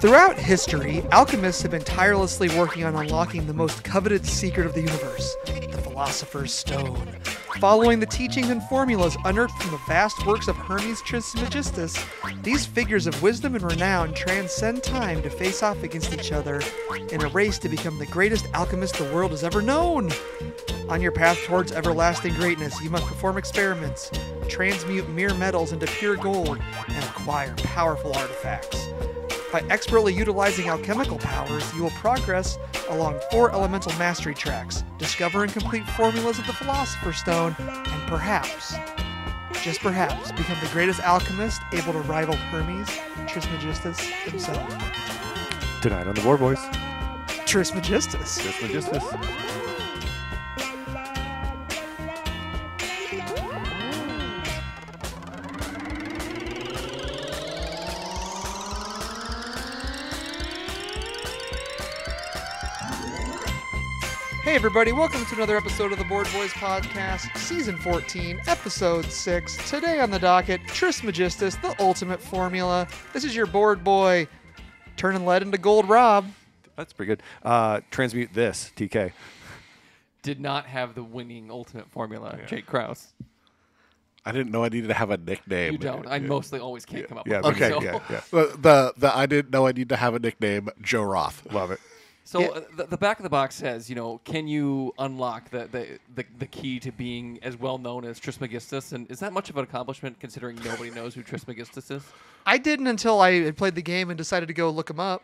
Throughout history, alchemists have been tirelessly working on unlocking the most coveted secret of the universe, the Philosopher's Stone. Following the teachings and formulas unearthed from the vast works of Hermes Trismegistus, these figures of wisdom and renown transcend time to face off against each other in a race to become the greatest alchemist the world has ever known. On your path towards everlasting greatness, you must perform experiments, transmute mere metals into pure gold, and acquire powerful artifacts. By expertly utilizing alchemical powers, you will progress along four elemental mastery tracks, discover and complete formulas of the Philosopher's Stone, and perhaps, just perhaps, become the greatest alchemist able to rival Hermes Trismegistus himself. Tonight on the Board Boys. Trismegistus. Trismegistus. Hey, everybody, welcome to another episode of the Board Boys Podcast, Season 14, Episode 6. Today on the docket, Trismegistus, the ultimate formula. This is your board boy turning lead into gold, Rob. That's pretty good. Uh, transmute this, TK. did not have the winning ultimate formula, Jake Kraus. I didn't know I needed to have a nickname. You don't. I mostly always can't come up Yeah, with Okay. one. So, yeah, yeah. The, the the I didn't know I need to have a nickname. Joe Roth. Love it. So Yeah. uh, the, the back of the box says, you know, can you unlock the, the, the, the key to being as well known as Trismegistus? And is that much of an accomplishment considering nobody knows who Trismegistus is? I didn't until I had played the game and decided to go look him up.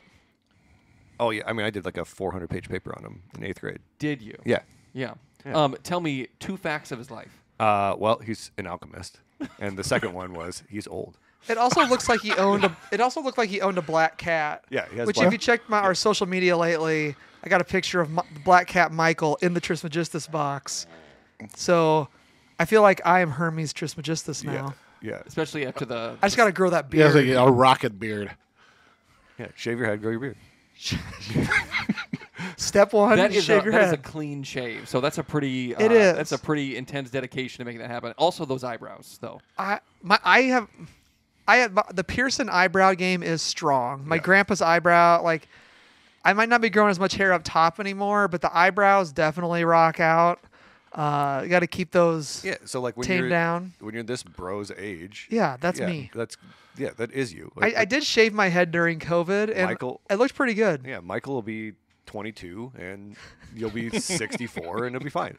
Oh yeah, I mean, I did like a 400 page paper on him in eighth grade. Did you? Yeah. Yeah. Yeah. Um, tell me two facts of his life. Uh, well, he's an alchemist, and the second one was he's old. It also looks like he owned a. It also looked like he owned a black cat. Yeah, he has Which, black- if you checked my our social media lately, I got a picture of my, black cat Michael in the Trismegistus box. So, I feel like I am Hermes Trismegistus now. Yeah. Yeah. Especially after the. I just got to grow that He has beard. a, a rocket beard. Yeah. Shave your head, grow your beard. Step one: That is, a, shave your that is a head. clean shave. So that's a pretty. Uh, It is. That's a pretty intense dedication to making that happen. Also, those eyebrows, though. I my I have I have the Pearson eyebrow game is strong. My Yeah. grandpa's eyebrow like I might not be growing as much hair up top anymore, but the eyebrows definitely rock out. Uh, you got to keep those. Yeah. So like when you're down. when you're this bro's age. Yeah, that's yeah, me. That's yeah, that is you. I, Like- I like- did shave my head during COVID, and Michael- it looked pretty good. Yeah, Michael will be 22, and you'll be 64, and it'll be fine.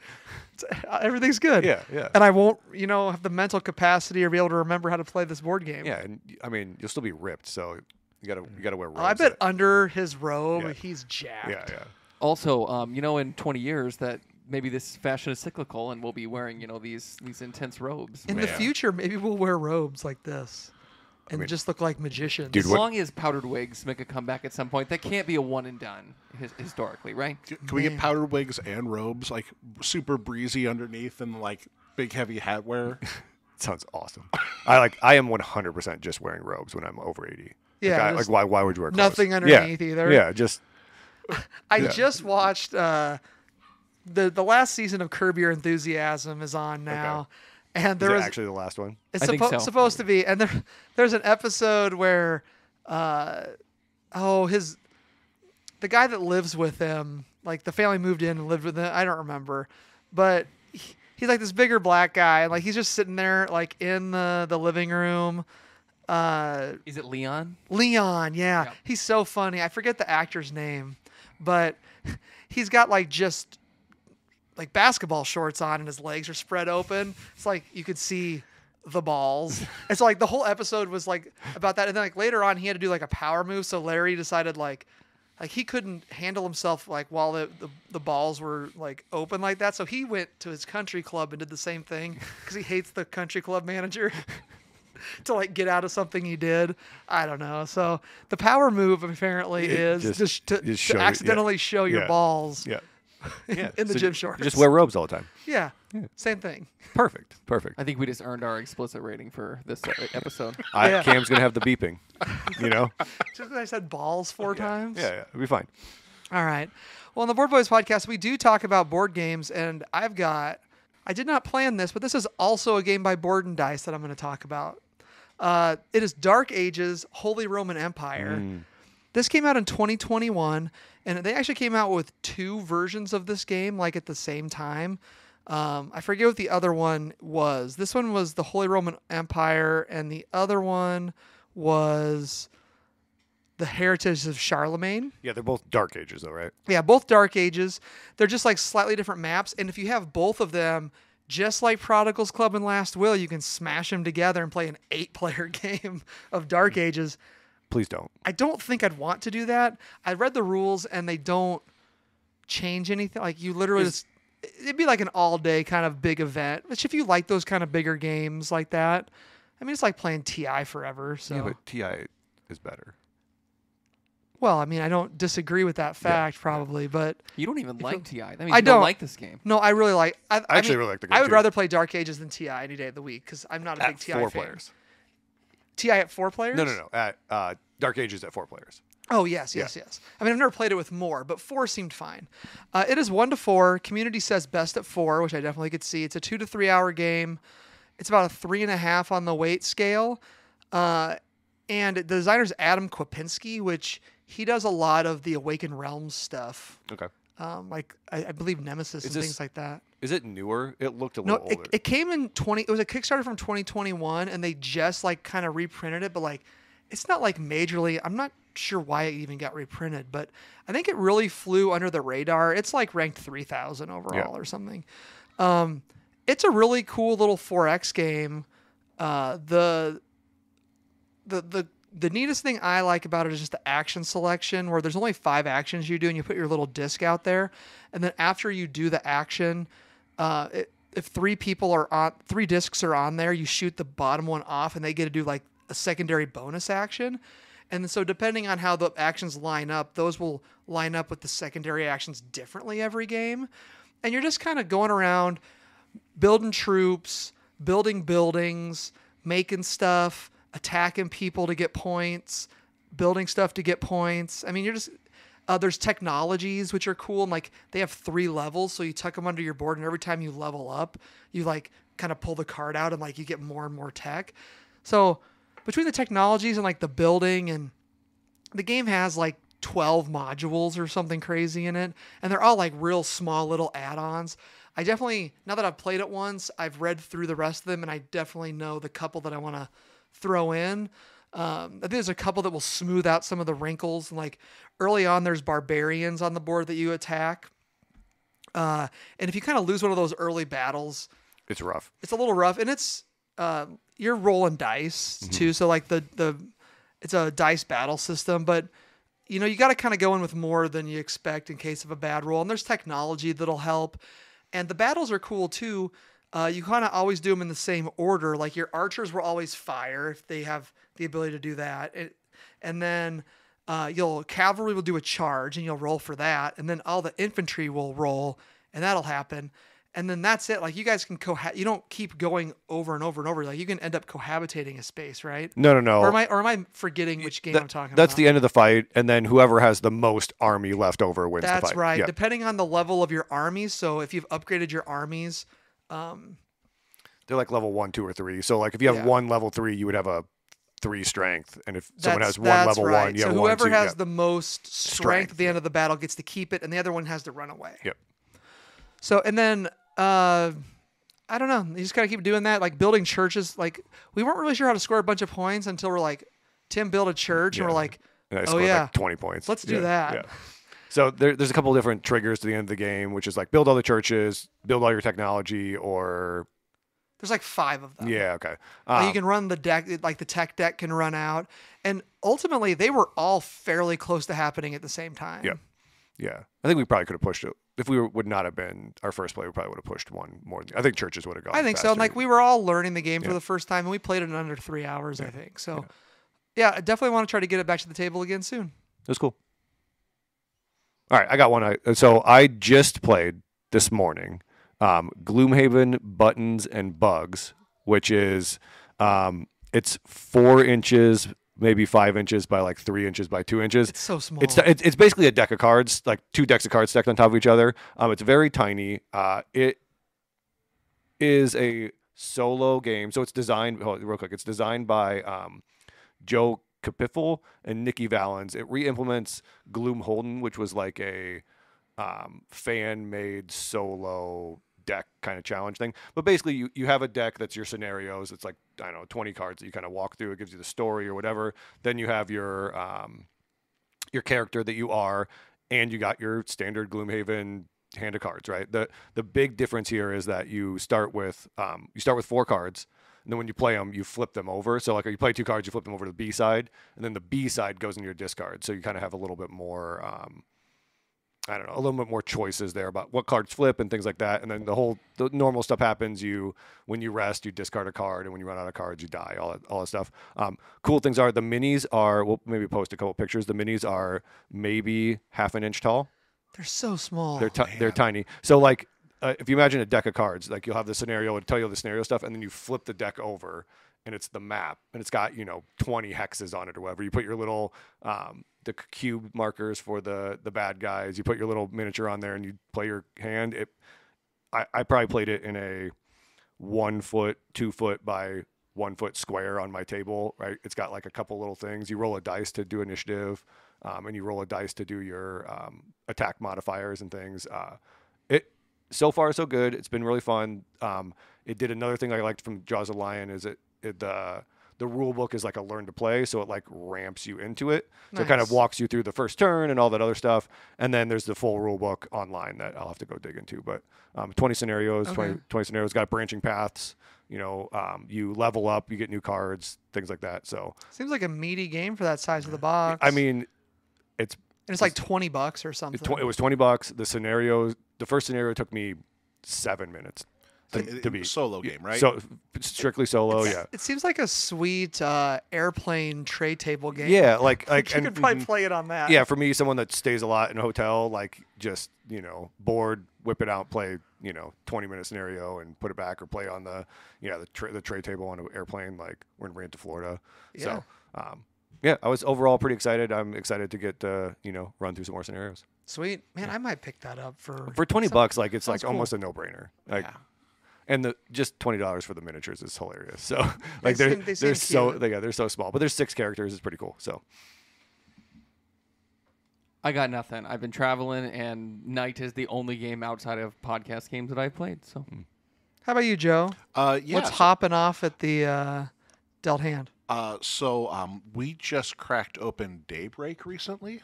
Uh, Everything's good. Yeah, yeah. And I won't, you know, have the mental capacity or be able to remember how to play this board game. Yeah, and I mean, you'll still be ripped, so you gotta you gotta wear robes. I bet that- under his robe, Yeah. he's jacked. yeah, yeah. Also, um, you know, in 20 years, that maybe this fashion is cyclical, and we'll be wearing, you know, these these intense robes. In the future, maybe we'll wear robes like this and mean- just look like magicians. Dude, as what- long as powdered wigs make a comeback at some point, that can't be a one and done his- historically, right? Can we get powdered wigs and robes, like super breezy underneath, and like big heavy hat wear? Sounds awesome. I like. I am 100% just wearing robes when I'm over 80. Yeah, Like, I- like why? Why would you wear clothes? nothing Yeah, underneath either. Yeah, just I Yeah. just watched uh, the the last season of Curb Your Enthusiasm is on now, and is there it was actually the last one. it's I think suppo- so. supposed to be, and there there's an episode where, uh, oh his, the guy that lives with him, like the family moved in and lived with him. I don't remember, but. he- He's like this bigger black guy, and like he's just sitting there, like in the the living room, uh, Is it Leon? Leon, yeah. Yeah. He's so funny. I forget the actor's name, but he's got like just like basketball shorts on and his legs are spread open. It's like you could see the balls. It's like the whole episode was like about that and then like later on he had to do like a power move so Larry decided like like he couldn't handle himself like while the, the, the balls were like open like that so he went to his country club and did the same thing because he hates the country club manager to like get out of something he did. I don't know. So the power move apparently It is just- just, to, just to show- yeah. accidentally show your Yeah. balls. Yeah. Yeah. In the So gym ju- shorts. Just wear robes all the time. Yeah, same thing. Perfect. Perfect. I think we just earned our explicit rating for this uh, episode. I, Yeah. Cam's gonna have the beeping. You know. Just because I said balls four times. Yeah, yeah. It'll be fine. All right. Well, on the Board Boys podcast, we do talk about board games, and I've got. I did not plan this, but this is also a game by Board and Dice that I'm going to talk about. Uh, it is Dark Ages Holy Roman Empire. This came out in 2021, and they actually came out with two versions of this game, like at the same time. Um, I forget what the other one was. This one was the Holy Roman Empire, and the other one was the Heritage of Charlemagne. Yeah, they're both Dark Ages, though, right? Yeah, both Dark Ages. They're just like slightly different maps. And if you have both of them, just like Prodigal's Club and Last Will, you can smash them together and play an eight player game of Dark Ages. Please don't. I don't think I'd want to do that. I read the rules and they don't change anything. Like you literally Is- just it'd be like an all day kind of big event. Which if you like those kind of bigger games like that, I mean it's like playing TI forever. So Yeah, but TI is better. well, I mean I don't disagree with that fact probably, but You don't even like TI. That means I don't don't. like this game. No, I really like. I, I actually mean, really like the game, I would too. rather play Dark Ages than TI any day of the week because I'm not a big TI four fan. players. TI at four players? No, no, no. At uh, Dark Ages at four players. Oh yes, yes, yes. I mean, I've never played it with more, but four seemed fine. Uh, it is one to four. Community says best at four, which I definitely could see. It's a two to three hour game. It's about a three and a half on the weight scale. Uh, and the designer's Adam Kwapinski, which he does a lot of the Awakened Realms stuff, Okay. um, like I, I believe Nemesis Is and this- things like that. Is it newer? It looked a No, little it, older. it came in 20 it was a Kickstarter from 2021 and they just like kind of reprinted it but like it's not like majorly I'm not sure why it even got reprinted but I think it really flew under the radar. It's like ranked 3000 overall or something. Um it's a really cool little 4X game. Uh the the the the neatest thing I like about it is just the action selection, where there's only five actions you do, and you put your little disc out there, and then after you do the action, uh, it, if three people are on, three discs are on there, you shoot the bottom one off, and they get to do like a secondary bonus action, and so depending on how the actions line up, those will line up with the secondary actions differently every game, and you're just kind of going around building troops, building buildings, making stuff, attacking people to get points, building stuff to get points. I mean, you're just uh, there's technologies which are cool and like they have three levels, so you tuck them under your board, and every time you level up, you like kind of pull the card out and like you get more and more tech. So between the technologies and like the building and the game has like 12 modules or something crazy in it and they're all like real small little add-ons. I definitely now that i've played it once i've read through the rest of them and i definitely know the couple that i want to throw in. Um, i think there's a couple that will smooth out some of the wrinkles like early on there's barbarians on the board that you attack. Uh, and if you kind of lose one of those early battles it's rough. it's a little rough and it's uh, you're rolling dice too so like the the it's a dice battle system but you know you got to kind of go in with more than you expect in case of a bad roll and there's technology that'll help and the battles are cool too uh, you kind of always do them in the same order like your archers will always fire if they have the ability to do that and, and then uh, you'll cavalry will do a charge and you'll roll for that and then all the infantry will roll and that'll happen and then that's it like you guys can coha- you don't keep going over and over and over like you can end up cohabitating a space right No, no, no. or am I or am I forgetting which game That- I'm talking that's about? That's the end of the fight, and then whoever has the most army left over wins the That's fight. right. Yeah. Depending on the level of your armies, so if you've upgraded your armies, um, They're like level one, two, or three. So like if you have Yeah. one level three, you would have a three strength, and if someone that's, has one level right. one, you so have whoever one, two, has yeah. the most strength, Strength, at the end of the battle gets to keep it, and the other one has to run away. Yep. So and then uh, I don't know. You just gotta keep doing that, like building churches. Like we weren't really sure how to score a bunch of points until we're like, Tim built a church, and we're like, And I oh scored yeah, like twenty points. Let's do Yeah, that. Yeah. So there, there's a couple of different triggers to the end of the game, which is like build all the churches, build all your technology, or there's like five of them. yeah, okay. Like, Um, you can run the deck, like the tech deck can run out, and ultimately they were all fairly close to happening at the same time. Yep. yeah, I think we probably could have pushed it if we were, would not have been our first play. We probably would have pushed one more. I think churches would have gone. I think so. And like we were all learning the game for the first time, and we played it in under three hours, I think. So, yeah. I definitely want to try to get it back to the table again soon. It was cool. All right, I got one. I, so I just played this morning um, Gloomhaven Buttons and Bugs, which is um, it's four inches, maybe five inches by like three inches by two inches. It's so small. It's, it's it's basically a deck of cards, like two decks of cards stacked on top of each other. Um, it's very tiny. Uh, it is a solo game, so it's designed. Hold real quick, it's designed by um, Joe Klipfel and Nikki Valens. It re-implements Gloomholdin, which was like a um, fan-made solo deck kind of challenge thing. But basically, you, you have a deck that's your scenarios. It's like I don't know, 20 cards that you kind of walk through. It gives you the story or whatever. Then you have your um, your character that you are, and you got your standard Gloomhaven hand of cards. Right. The the big difference here is that you start with um, you start with four cards. And then when you play them, you flip them over. So like you play two cards, you flip them over to the B side, and then the B side goes into your discard. So you kind of have a little bit more um, I don't know, a little bit more choices there about what cards flip and things like that. And then the whole the normal stuff happens. You when you rest, you discard a card, and when you run out of cards, you die. All that, all that stuff. Um, cool things are the minis are. We'll maybe post a couple pictures. The minis are maybe half an inch tall. They're so small. They're ti- they're tiny. So like. Uh, if you imagine a deck of cards, like you'll have the scenario, it'll tell you all the scenario stuff, and then you flip the deck over, and it's the map, and it's got you know 20 hexes on it or whatever. You put your little um, the cube markers for the the bad guys. You put your little miniature on there, and you play your hand. It, I, I probably played it in a one foot, two foot by one foot square on my table. Right, it's got like a couple little things. You roll a dice to do initiative, um, and you roll a dice to do your um, attack modifiers and things. Uh, it so far so good. It's been really fun. Um, it did another thing I liked from Jaws of Lion is it, it the the rule book is like a learn to play, so it like ramps you into it. So it kind of walks you through the first turn and all that other stuff. And then there's the full rule book online that I'll have to go dig into. But um, 20 scenarios, 20, Okay. 20 scenarios, got branching paths. You know, um, you level up, you get new cards, things like that. So Seems like a meaty game for that size of the box. I mean, it's and it's like twenty bucks or something. it, tw- it was 20 bucks. The scenario, the first scenario took me seven minutes to, It- to it- solo game, right? So strictly solo, yeah. It seems like a sweet uh, airplane tray table game. Yeah, like Like like you and, could probably play it on that. yeah, for me, someone that stays a lot in a hotel, like just you know bored, whip it out, play you know 20 minute scenario and put it back, or play on the you know the tra- the tray table on an airplane. Like we're in to Florida, Yeah. so um, yeah, I was overall pretty excited. I'm excited to get uh, you know run through some more scenarios Sweet. Man, I might pick that up for for 20 some- bucks. Like it's sounds like cool. almost a no brainer. Like. Yeah. And the just twenty dollars for the miniatures is hilarious. So like they're seem- they they're so cute. they, yeah they're so small, but there's six characters. It's pretty cool. So I got nothing. I've been traveling, and Night is the only game outside of podcast games that I've played. So How about you, Joe? Uh, yeah. What's so- hopping off at the uh, dealt hand? Uh, so um, we just cracked open Daybreak recently.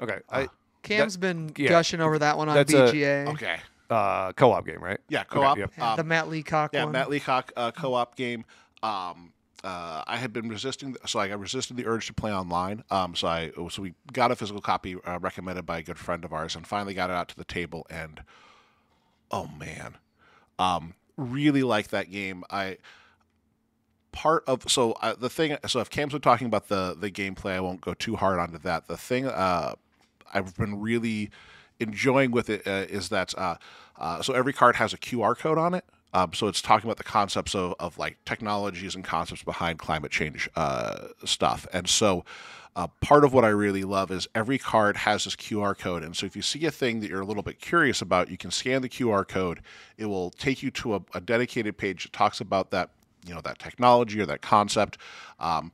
okay, I Cam's been yeah. gushing over that one on That's a- Okay. Uh, co-op game, right? Yeah, co-op. yep. Yeah, um, the Matt Leacock Yeah, one. Matt Leacock uh, co-op game. Um, uh, I had been resisting, so like I resisted the urge to play online. Um, so I so we got a physical copy uh, recommended by a good friend of ours, and finally got it out to the table. And oh man, um, really like that game. I part of so uh, the thing. So if Cam's been talking about the the gameplay, I won't go too hard onto that. The thing uh, I've been really enjoying with it uh, is that uh, uh, so every card has a QR code on it. Um, so it's talking about the concepts of, of like technologies and concepts behind climate change uh, stuff. And so uh, part of what I really love is every card has this QR code. And so if you see a thing that you're a little bit curious about, you can scan the QR code. It will take you to a, a dedicated page that talks about that, you know, that technology or that concept. Um,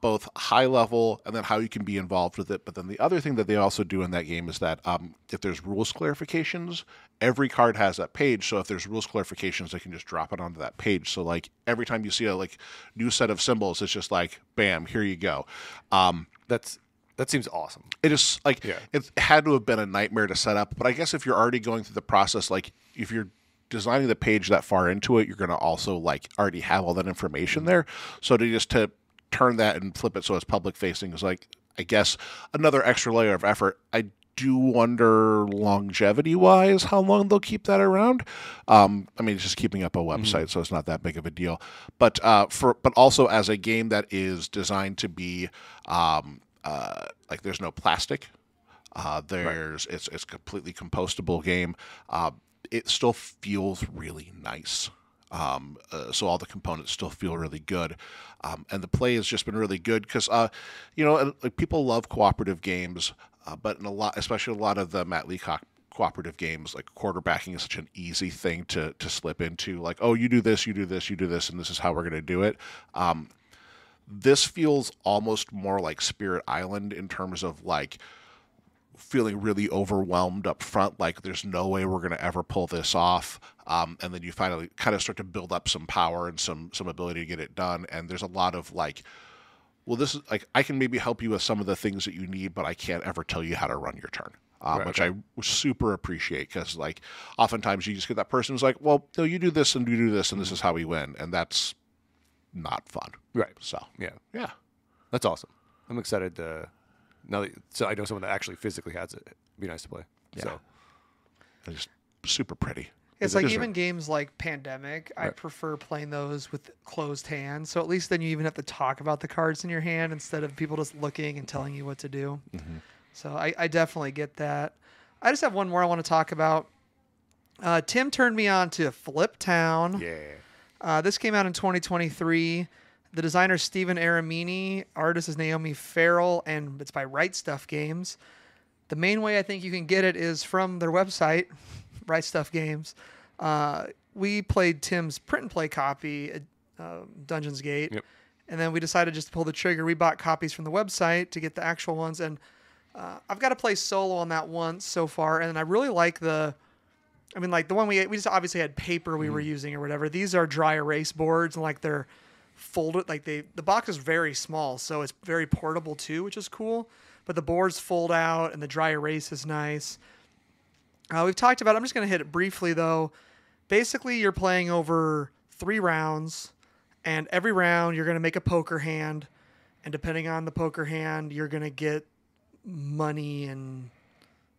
both high level and then how you can be involved with it. But then the other thing that they also do in that game is that um, if there's rules clarifications, every card has that page. So if there's rules clarifications, they can just drop it onto that page. So like every time you see a like new set of symbols, it's just like bam, here you go. Um, That's that seems awesome. it is like Yeah. it had to have been a nightmare to set up. But I guess if you're already going through the process, like if you're designing the page that far into it, you're going to also like already have all that information there. So to just to turn that and flip it so it's public facing is like I guess another extra layer of effort. I do wonder longevity wise how long they'll keep that around. Um, I mean, it's just keeping up a website, so it's not that big of a deal. But uh, for but also as a game that is designed to be um, uh, like there's no plastic. Uh, there's it's it's a completely compostable game. Uh, it still feels really nice. Um, uh, so all the components still feel really good, um, and the play has just been really good because uh, you know people love cooperative games, uh, but in a lot, especially a lot of the Matt Leacock cooperative games, like quarterbacking is such an easy thing to to slip into. Like, oh, you do this, you do this, you do this, and this is how we're going to do it. Um, This feels almost more like Spirit Island in terms of like feeling really overwhelmed up front, like there's no way we're going to ever pull this off. Um, and then you finally kind of start to build up some power and some some ability to get it done. And there's a lot of like, well, this is like I can maybe help you with some of the things that you need, but I can't ever tell you how to run your turn. Um, Right, which I super appreciate because like oftentimes you just get that person who's like, well, no, you do this and you do this and this is how we win, and that's not fun. Right. So Yeah. yeah, That's awesome. I'm excited to now that so I know someone that actually physically has it. It'd be nice to play. Yeah. So it's super pretty. It's like even games like Pandemic, I prefer playing those with closed hands. So at least then you even have to talk about the cards in your hand instead of people just looking and telling you what to do. Mm-hmm. So I, I definitely get that. I just have one more I want to talk about. Uh, Tim turned me on to Fliptown. yeah. Uh, this came out in 2023. The designer is Stephen Aramini, artist is Naomi Farrell, and it's by Right Stuff Games. The main way I think you can get it is from their website, Right Stuff Games. Uh, we played Tim's print and play copy at uh, Dungeons Gate, Yep. and then we decided just to pull the trigger. We bought copies from the website to get the actual ones, and uh, I've got to play solo on that once so far, and I really like the. I mean, like the one we we just obviously had paper we were using or whatever. These are dry erase boards, and like they're folded. Like they the box is very small, so it's very portable too, which is cool. But the boards fold out, and the dry erase is nice. Uh, we've talked about. I'm just going to hit it briefly though. Basically, you're playing over three rounds, and every round you're going to make a poker hand, and depending on the poker hand, you're going to get money and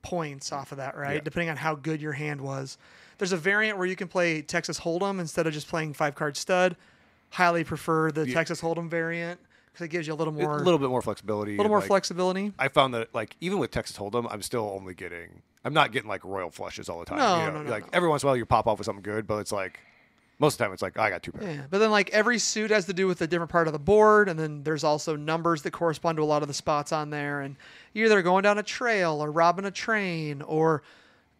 points off of that, right? Yeah. Depending on how good your hand was. There's a variant where you can play Texas Hold'em instead of just playing five card stud. Highly prefer the Yeah. Texas Hold'em variant because it gives you a little more, A little bit more flexibility. A little more like, flexibility. I found that like even with Texas Hold'em, I'm still only getting. I'm not getting like royal flushes all the time. No, you know? no, no, Like no. every once in a while you pop off with something good, but it's like most of the time it's like I got two pairs. Yeah, but then like every suit has to do with a different part of the board, and then there's also numbers that correspond to a lot of the spots on there, and you're either going down a trail or robbing a train or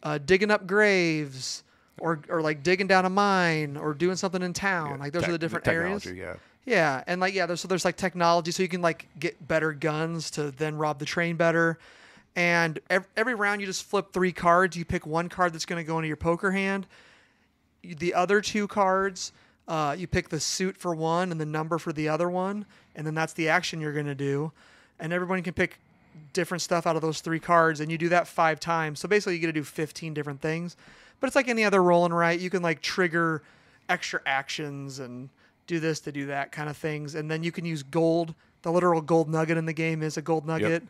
uh, digging up graves or or like digging down a mine or doing something in town. like those Tech- are the different areas. technology, Yeah. Yeah, and like yeah, there's so there's like technology, so you can like get better guns to then rob the train better. And every, every round you just flip three cards. You pick one card that's going to go into your poker hand. You- The other two cards, uh, you pick the suit for one and the number for the other one, and then that's the action you're going to do. And everyone can pick different stuff out of those three cards, and you do that five times. So basically, you get to do 15 different things. But it's like any other roll and write. You can like trigger extra actions and do this to do that kind of things. And then you can use gold. The literal gold nugget in the game is a gold nugget.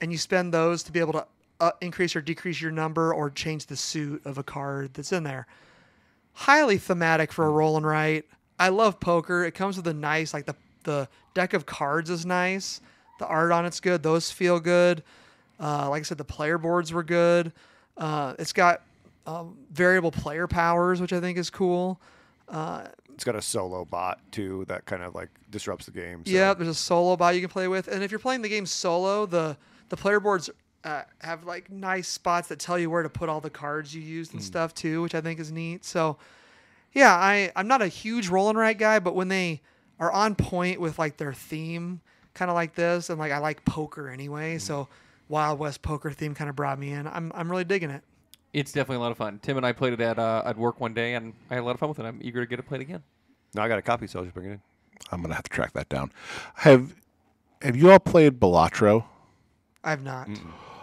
And you spend those to be able to uh, increase or decrease your number or change the suit of a card that's in there. Highly thematic for a roll and write. I love poker. It comes with a nice, like the, the deck of cards is nice. The art on it's good. Those feel good. Uh, like I said, the player boards were good. Uh, it's got um, variable player powers, which I think is cool. It's got a solo bot too that kind of like disrupts the game. So. Yeah, there's a solo bot you can play with, and if you're playing the game solo, the the player boards uh, have like nice spots that tell you where to put all the cards you used and stuff too, which I think is neat. So, yeah, I I'm not a huge roll and write guy, but when they are on point with like their theme, kind of like this, and like I like poker anyway, Hmm. so Wild West poker theme kind of brought me in. I'm I'm really digging it. It's definitely a lot of fun. Tim and I played it at uh, at work one day, and I had a lot of fun with it. I'm eager to get it played again. No, I got a copy, so I'll just bring it in. I'm gonna have to track that down. Have Have you all played Balatro? I've not.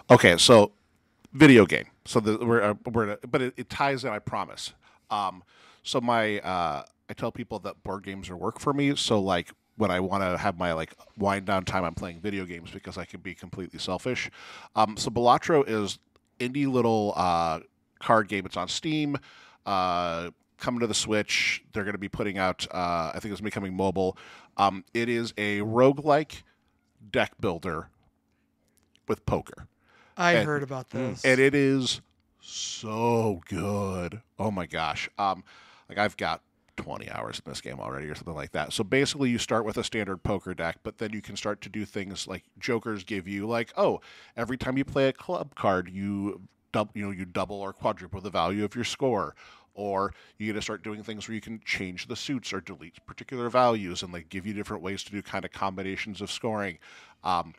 Okay, so video game. So the, we're, uh, we're but it, it ties in. I promise. Um, so my uh, I tell people that board games are work for me. So like when I want to have my like wind down time, I'm playing video games because I can be completely selfish. Um, so Balatro is indie little uh, card game. It's on Steam. Uh, coming to the Switch. They're going to be putting out. Uh, I think it's becoming mobile. Um, it is a roguelike deck builder with poker I and- heard about this. and it is so good. Oh my gosh. Um, like I've got 20 hours in this game already or something like that. So basically you start with a standard poker deck, but then you can start to do things like jokers give you like, oh, every time you play a club card, you double, you know, you double or quadruple the value of your score. or you get to start doing things where you can change the suits or delete particular values and like give you different ways to do kind of combinations of scoring um,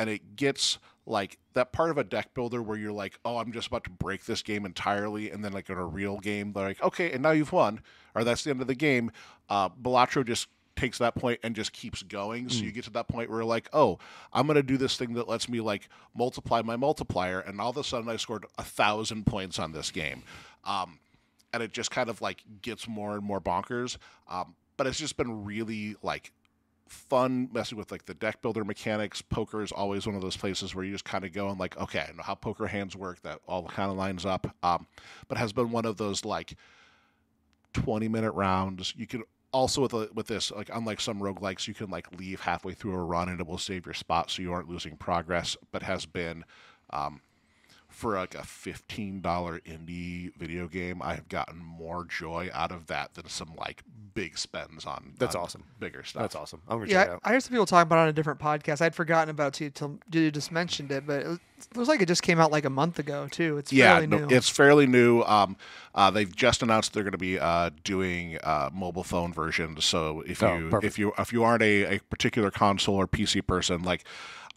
and it gets like that part of a deck builder where you're like oh i'm just about to break this game entirely and then like in a real game they're like okay and now you've won or that's the end of the game uh, Balatro just takes that point and just keeps going. So you get to that point where you're like, oh, I'm gonna do this thing that lets me like multiply my multiplier, and all of a sudden I scored a thousand points on this game. Um, and it just kind of like gets more and more bonkers. Um, but it's just been really like fun messing with like the deck builder mechanics. Poker is always one of those places where you just kind of go and like, okay, I know how poker hands work. That all kind of lines up. Um, but has been one of those like 20 minute rounds. You can also with a, with this like unlike some roguelikes you can like leave halfway through a run and it will save your spot so you aren't losing progress but has been um, for like a $15 indie video game i have gotten more joy out of that than some like big spends on That's on awesome. bigger stuff That's awesome. I'm gonna Yeah, check it out. I, I heard some people talking about it on a different podcast. I'd forgotten about it till you just mentioned it, but it, was, it looks like it just came out like a month ago too. It's yeah, fairly no, new. it's fairly new. Um, uh, they've just announced they're going to be uh, doing uh, mobile phone versions. So if Oh, you perfect. if you if you aren't a, a particular console or PC person, like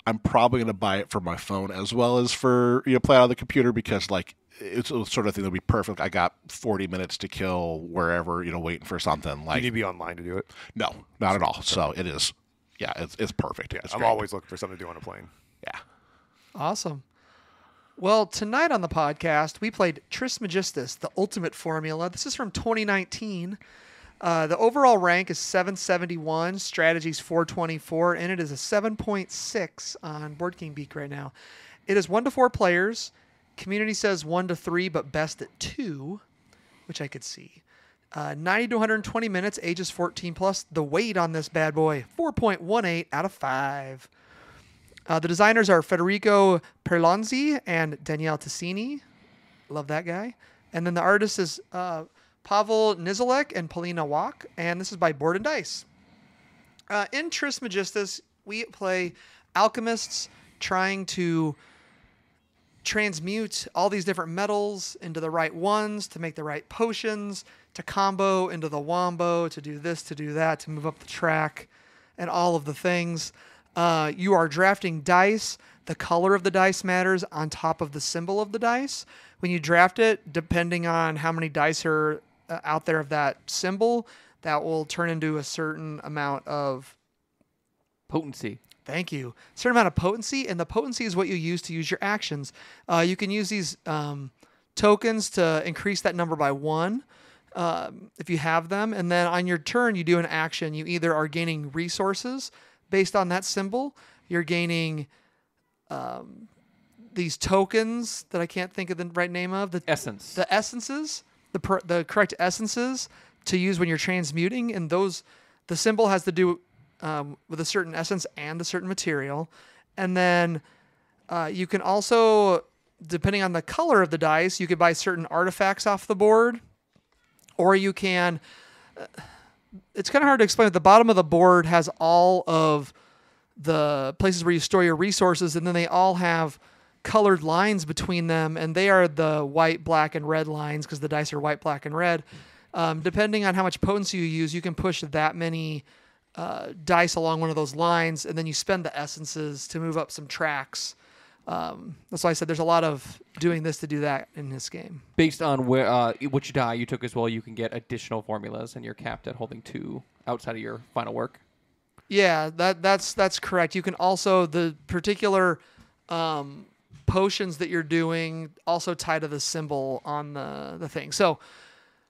I'm probably going to buy it for my phone as well as for you know play it on the computer because like it's the sort of thing that'll be perfect. I got 40 minutes to kill wherever you know waiting for something. Like You Like need to be online to do it. no, not at all. So it is. Yeah, it's it's perfect. Yeah, It's I'm great. always looking for something to do on a plane. yeah. Awesome. Well, tonight on the podcast, we played Trismegistus, the ultimate formula. This is from 2019. Uh, the overall rank is 771, strategy's 424, and it is a 7.6 on BoardGameGeek right now. It is one to four players. Community says one to three, but best at two, which I could see. Uh, 90 to 120 minutes, ages 14 plus. The weight on this bad boy, 4.18 out of 5. Uh, the designers are Federico Pierlorenzi and Daniele Tascini. Love that guy. And then the artist is uh, Pavel Nizolek and Polina Wach. And this is by Board and Dice. Uh, in Trismegistus, we play alchemists trying to transmute all these different metals into the right ones to make the right potions, to combo into the wombo, to do this, to do that, to move up the track, and all of the things. Uh, you are drafting dice. The color of the dice matters on top of the symbol of the dice. When you draft it, depending on how many dice are out there of that symbol, that will turn into a certain amount of Potency. Thank you. Certain amount of potency, and the potency is what you use to use your actions. Uh, you can use these um, tokens to increase that number by one um, if you have them, and then on your turn you do an action. You either are gaining resources based on that symbol, you're gaining um, these tokens that I can't think of the right name of. The Essence. the essences, the per, the correct essences to use when you're transmuting, and those the symbol has to do um, with a certain essence and a certain material, and then uh, you can also, depending on the color of the dice, you could buy certain artifacts off the board, or you can. uh, it's kind of hard to explain. At the bottom of the board has all of the places where you store your resources, and then they all have colored lines between them, and they are the white, black, and red lines because the dice are white, black, and red. Um, depending on how much potency you use, you can push that many uh, dice along one of those lines, and then you spend the essences to move up some tracks. Um, that's why I said there's a lot of doing this to do that in this game. Based on where uh, which die you took as well, you can get additional formulas, and you're capped at holding two outside of your final work. Yeah, that that's that's correct. You can also the particular um, potions that you're doing also tie to the symbol on the the thing. So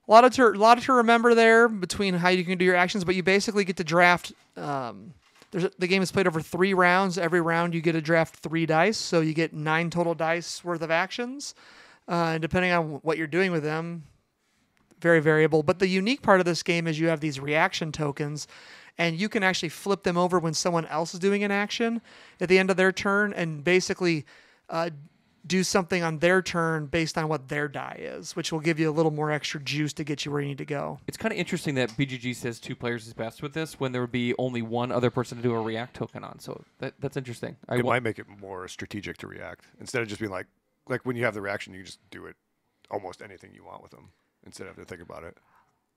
a lot of to, a lot to remember there between how you can do your actions, but you basically get to draft. Um, the game is played over three rounds. Every round you get to draft three dice, so you get nine total dice worth of actions. Uh, and depending on what you're doing with them, very variable. But the unique part of this game is you have these reaction tokens, and you can actually flip them over when someone else is doing an action at the end of their turn, and basically uh, do something on their turn based on what their die is, which will give you a little more extra juice to get you where you need to go. It's kind of interesting that BGG says two players is best with this when there would be only one other person to do a react token on. So that, that's interesting. I It wa- might make it more strategic to react instead of just being like, like when you have the reaction, you just do it almost anything you want with them. instead of having to think about it.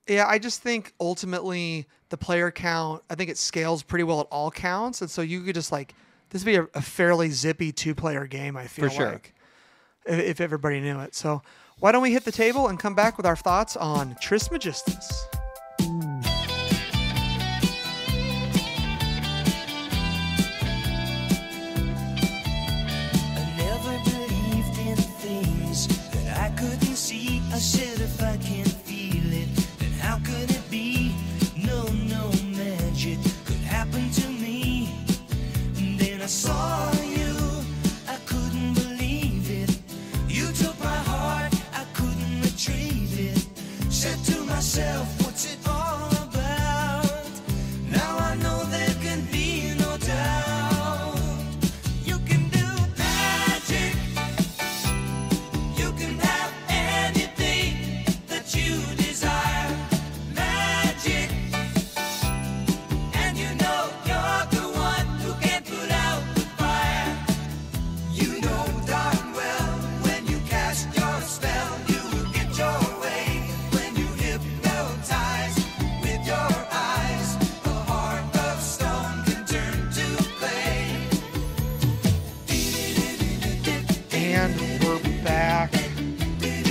Yeah, I just think ultimately the player count, I think it scales pretty well at all counts. And so you could just like, this would be a, a fairly zippy two player game, I feel sure. like, if, if everybody knew it. So why don't we hit the table and come back with our thoughts on Trismegistus? I never believed in things that I couldn't see. I said if I can't I saw you, I couldn't believe it. You took my heart, I couldn't retrieve it. Said to myself,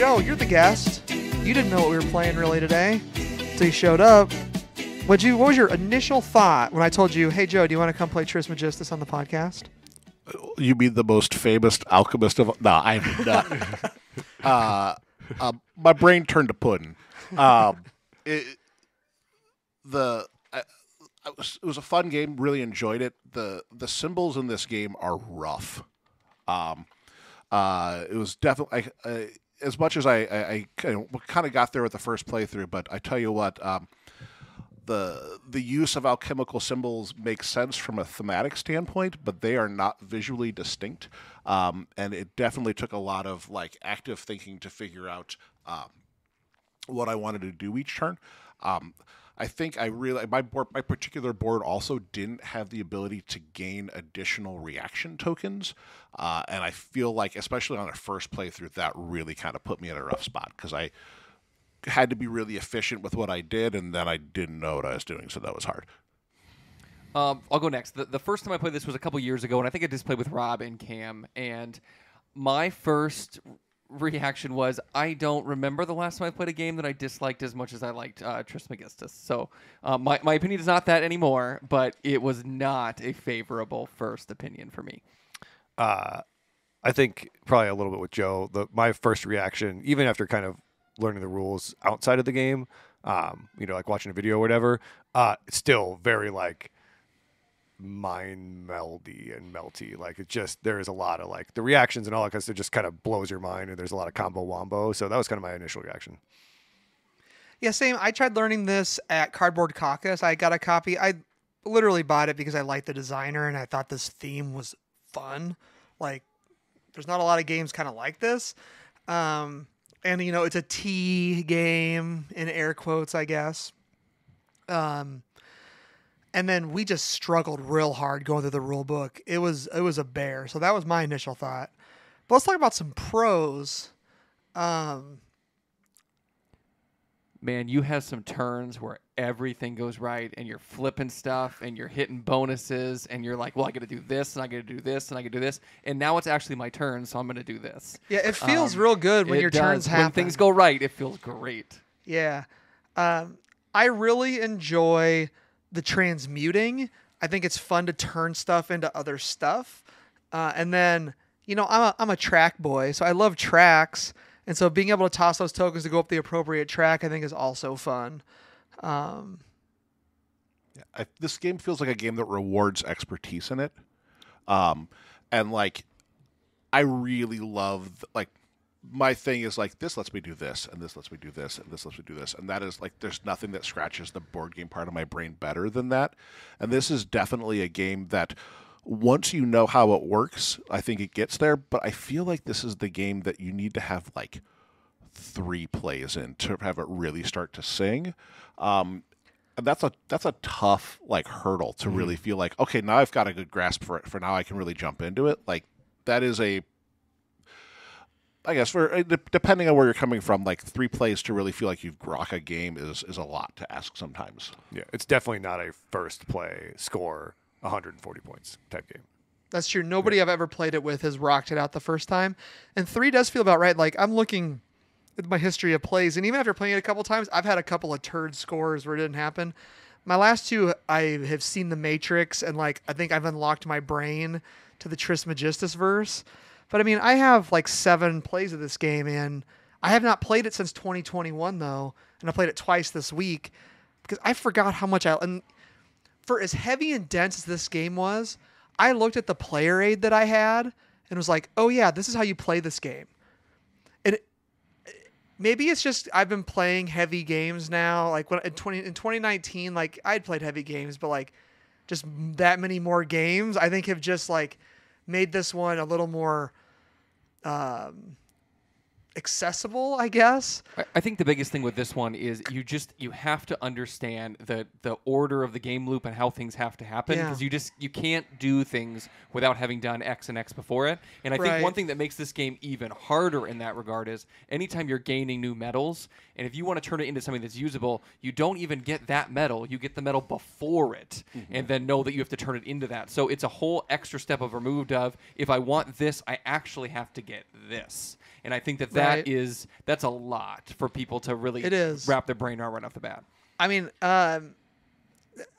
Joe, you're the guest. You didn't know what we were playing really today until you showed up. What you? What was your initial thought when I told you, "Hey Joe, do you want to come play Trismegistus on the podcast?" You mean the most famous alchemist of? No, I'm not. uh, uh, my brain turned to pudding. Um, it, the I, I was, it was a fun game. Really enjoyed it. the The symbols in this game are rough. Um, uh, it was definitely I, as much as I, I, I kind of got there with the first playthrough, but I tell you what. Um, the the use of alchemical symbols makes sense from a thematic standpoint, but they are not visually distinct. Um, and it definitely took a lot of like active thinking to figure out um, what I wanted to do each turn. Um, I think I really my board, my particular board also didn't have the ability to gain additional reaction tokens, uh, and I feel like especially on a first playthrough that really kind of put me in a rough spot because I had to be really efficient with what I did, and then I didn't know what I was doing, so that was hard. Um, I'll go next. The, the first time I played this was a couple years ago, and I think I just played with Rob and Cam. And my first reaction was, I don't remember the last time I played a game that I disliked as much as I liked uh, Trismegistus. So uh, my, my opinion is not that anymore, but it was not a favorable first opinion for me. uh, I think probably a little bit with Joe. The my first reaction, even after kind of learning the rules outside of the game, um, you know, like watching a video or whatever, uh, still very like mind meldy and melty. Like it just there is a lot of like the reactions and all that because it just kind of blows your mind and there's a lot of combo wombo. So that was kind of my initial reaction. Yeah, same. I tried learning this at Cardboard Caucus. I got a copy. I literally bought it because I liked the designer and I thought this theme was fun. Like, there's not a lot of games kind of like this. Um, and, you know, it's a T game in air quotes, I guess. Um, and then we just struggled real hard going through the rule book. It was it was a bear. So that was my initial thought. But let's talk about some pros. Um, Man, you have some turns where everything goes right and you're flipping stuff and you're hitting bonuses and you're like, well, I got to do this and I got to do this and I got to do this. And now it's actually my turn, so I'm going to do this. yeah, it feels Um, real good when your does. turns When things go right, it feels great. Yeah. Um, I really enjoy the transmuting. I think it's fun to turn stuff into other stuff. Uh, and then, you know, I'm a, I'm a track boy, so I love tracks. And so being able to toss those tokens to go up the appropriate track, I think is also fun. Um, I, this game feels like a game that rewards expertise in it, um, and like I really love like my thing is like this lets me do this and this lets me do this and this lets me do this and that is like there's nothing that scratches the board game part of my brain better than that. And this is definitely a game that once you know how it works i think it gets there but i feel like this is the game that you need to have like three plays in to have it really start to sing. Um, and that's a that's a tough like hurdle to really feel like okay now I've got a good grasp for it for now I can really jump into it. Like that is a I guess for uh, depending on where you're coming from, like three plays to really feel like you've grok a game is is a lot to ask sometimes. Yeah, it's definitely not a first play score 140 points type game. That's true. Nobody I've ever played it with has rocked it out the first time. And three does feel about right. Like I'm looking at my history of plays, and even after playing it a couple times, I've had a couple of turd scores where it didn't happen. My last two, I have seen the Matrix, and like I think I've unlocked my brain to the Trismegistus verse. But I mean, I have like seven plays of this game, and I have not played it since 2021 though, and I played it twice this week because I forgot how much I and for as heavy and dense as this game was, I looked at the player aid that I had and was like, "Oh yeah, this is how you play this game." And it, maybe it's just I've been playing heavy games now. Like when in 20 in 2019, like I'd played heavy games, but like just that many more games, I think have just like made this one a little more um accessible, I guess. I- I think the biggest thing with this one is you just you have to understand the the order of the game loop and how things have to happen Yeah. because you just you can't do things without having done X and X before it. And I think one thing that makes this game even harder in that regard is anytime you're gaining new metals, and if you want to turn it into something that's usable, you don't even get that metal. You get the metal before it, mm-hmm. and then know that you have to turn it into that. So it's a whole extra step of removed of if I want this, I actually have to get this. And I think that that is Right. that's a lot for people to really It is. wrap their brain around right off the bat. I mean, um,